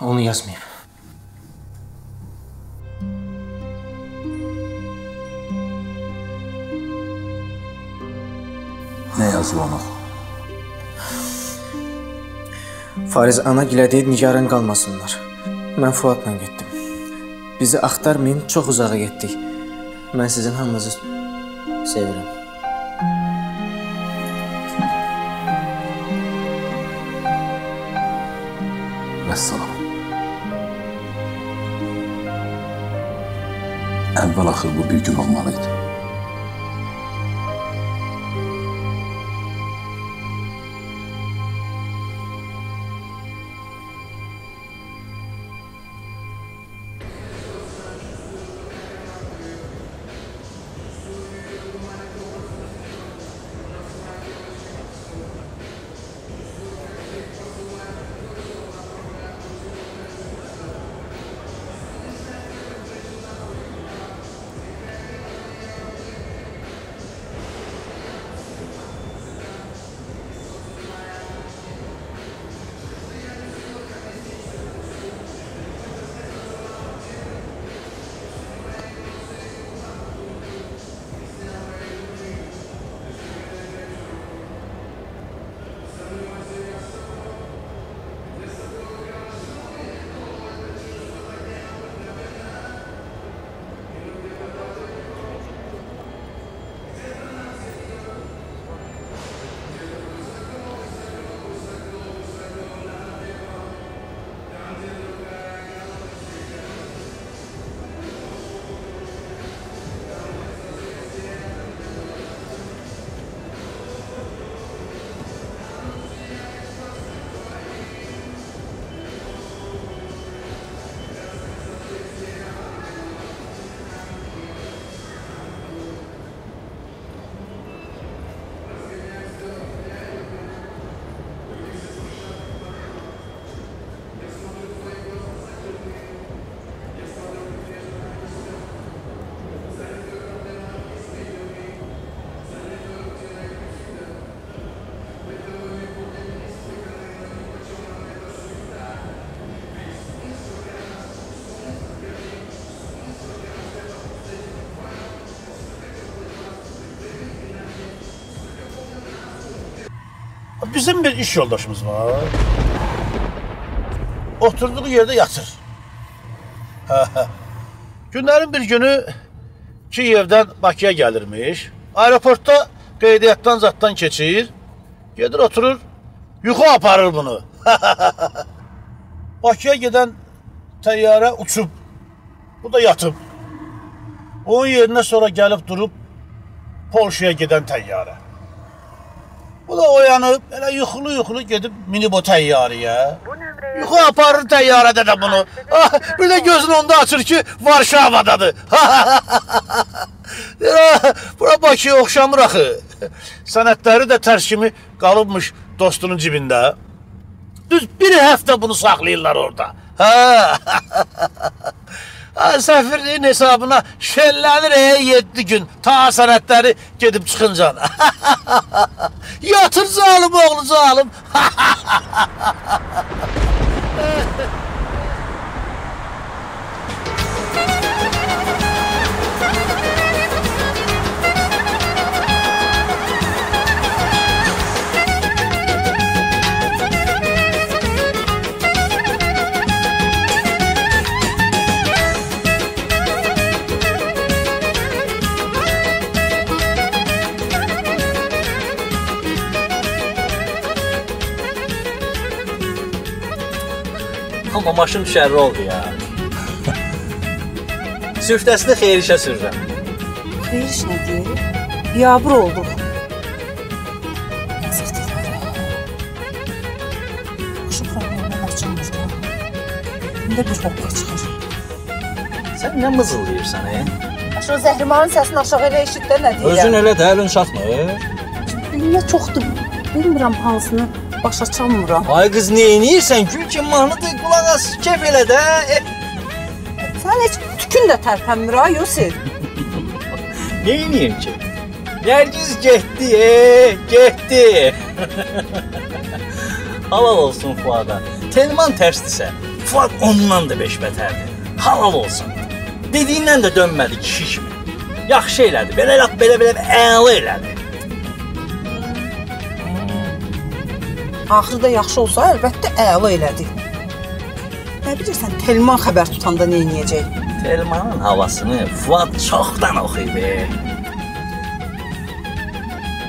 Onu yazmayıb. Nə yazıb Fariz ana gilə deyib nigaran qalmasınlar. Mən Fuadla getdim. Bizi axtarmayın, çox uzağa getdik. Mən sizin hamınızı sevirəm. Vəssalam. Əvvəl-axır bu bir gün olmalı idi. Bizim bir iş yoldaşımız var. Oturduğu yerde yatır. Günlerin bir günü Kiyev'den Bakıya gelirmiş. Aeroportta qeydiyyatdan zatdan keçir. Gedir oturur, yuxu aparır bunu. Bakıya gedən təyyarə uçub. Bu da yatıb. Onun yerinə sonra gəlib durub Polşaya gedən təyyarə. Bu da oyanıb, elə yuxulu-yuxulu gedib minib o təyyarəyə. Yuxu aparır təyyarədə də bunu. Ah, bir də gözünü onda açır ki, Varşavadadır. Deyir, "Ah, Bura Bakıya oxşamır axı. Sənədləri də tərs kimi qalıbmış dostunun cibində. Düz bir həftə bunu saxlayırlar orada. Ha. Səfirliyin hesabına şəllənir e 7 gün ta sənədləri gedib çıxınca. Yatır zalim oğlu zalim. Amma maşın şərri oldu ya. Sürtəsini xeyir işə sürürəm. Xeyir iş nədir? Biabır olduq. Şu problemdən açılmır da. Bunda bir hoppa çıxır. Sən nə mızıldayırsan, e? Şu zəhrimarın səsini aşağı elə eşit də nə deyirəm. Özün elə də əlin çatmır. Dilinə çoxdur. Bilmirəm hansını başa çalmıram. Ay qız nə edirsən? Gül ki mahnıdır, as, kef elə də. Sən heç tükün də tərpənmir ha Yusif. edirəm ki? Nərgiz getdi, e, getdi. Halal olsun Fuada. Telman tərsdirsə, Fuad ondan da beş bətərdir. Halal olsun. Dediyindən də dönmədi kişi kimi. Yaxşı elədi. Belə lap belə belə əla elədi. Axırda yaxşı olsa əlbəttə əla elədi. Nə bilirsən Telman xəbər tutanda nə edəcək? Elmanın havasını Fuad çoxdan oxuyub. e.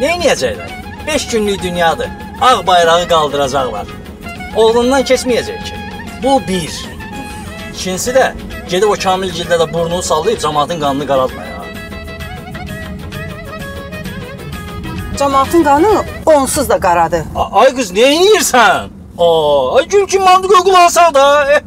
Neyniyəcəklər? 5 günlük dünyadır. Ağ bayrağı qaldıracaqlar. Oğlundan keçməyəcək ki. Bu bir. İkincisi də gedib o Kamilgildə də burnunu sallayıb cəmaatın qanını qaraltma ya. Cəmaatın qanı onsuz da qaradır. A- Ay qız, nə edirsən? Aa, ay gün ki mandı qulaq da. E,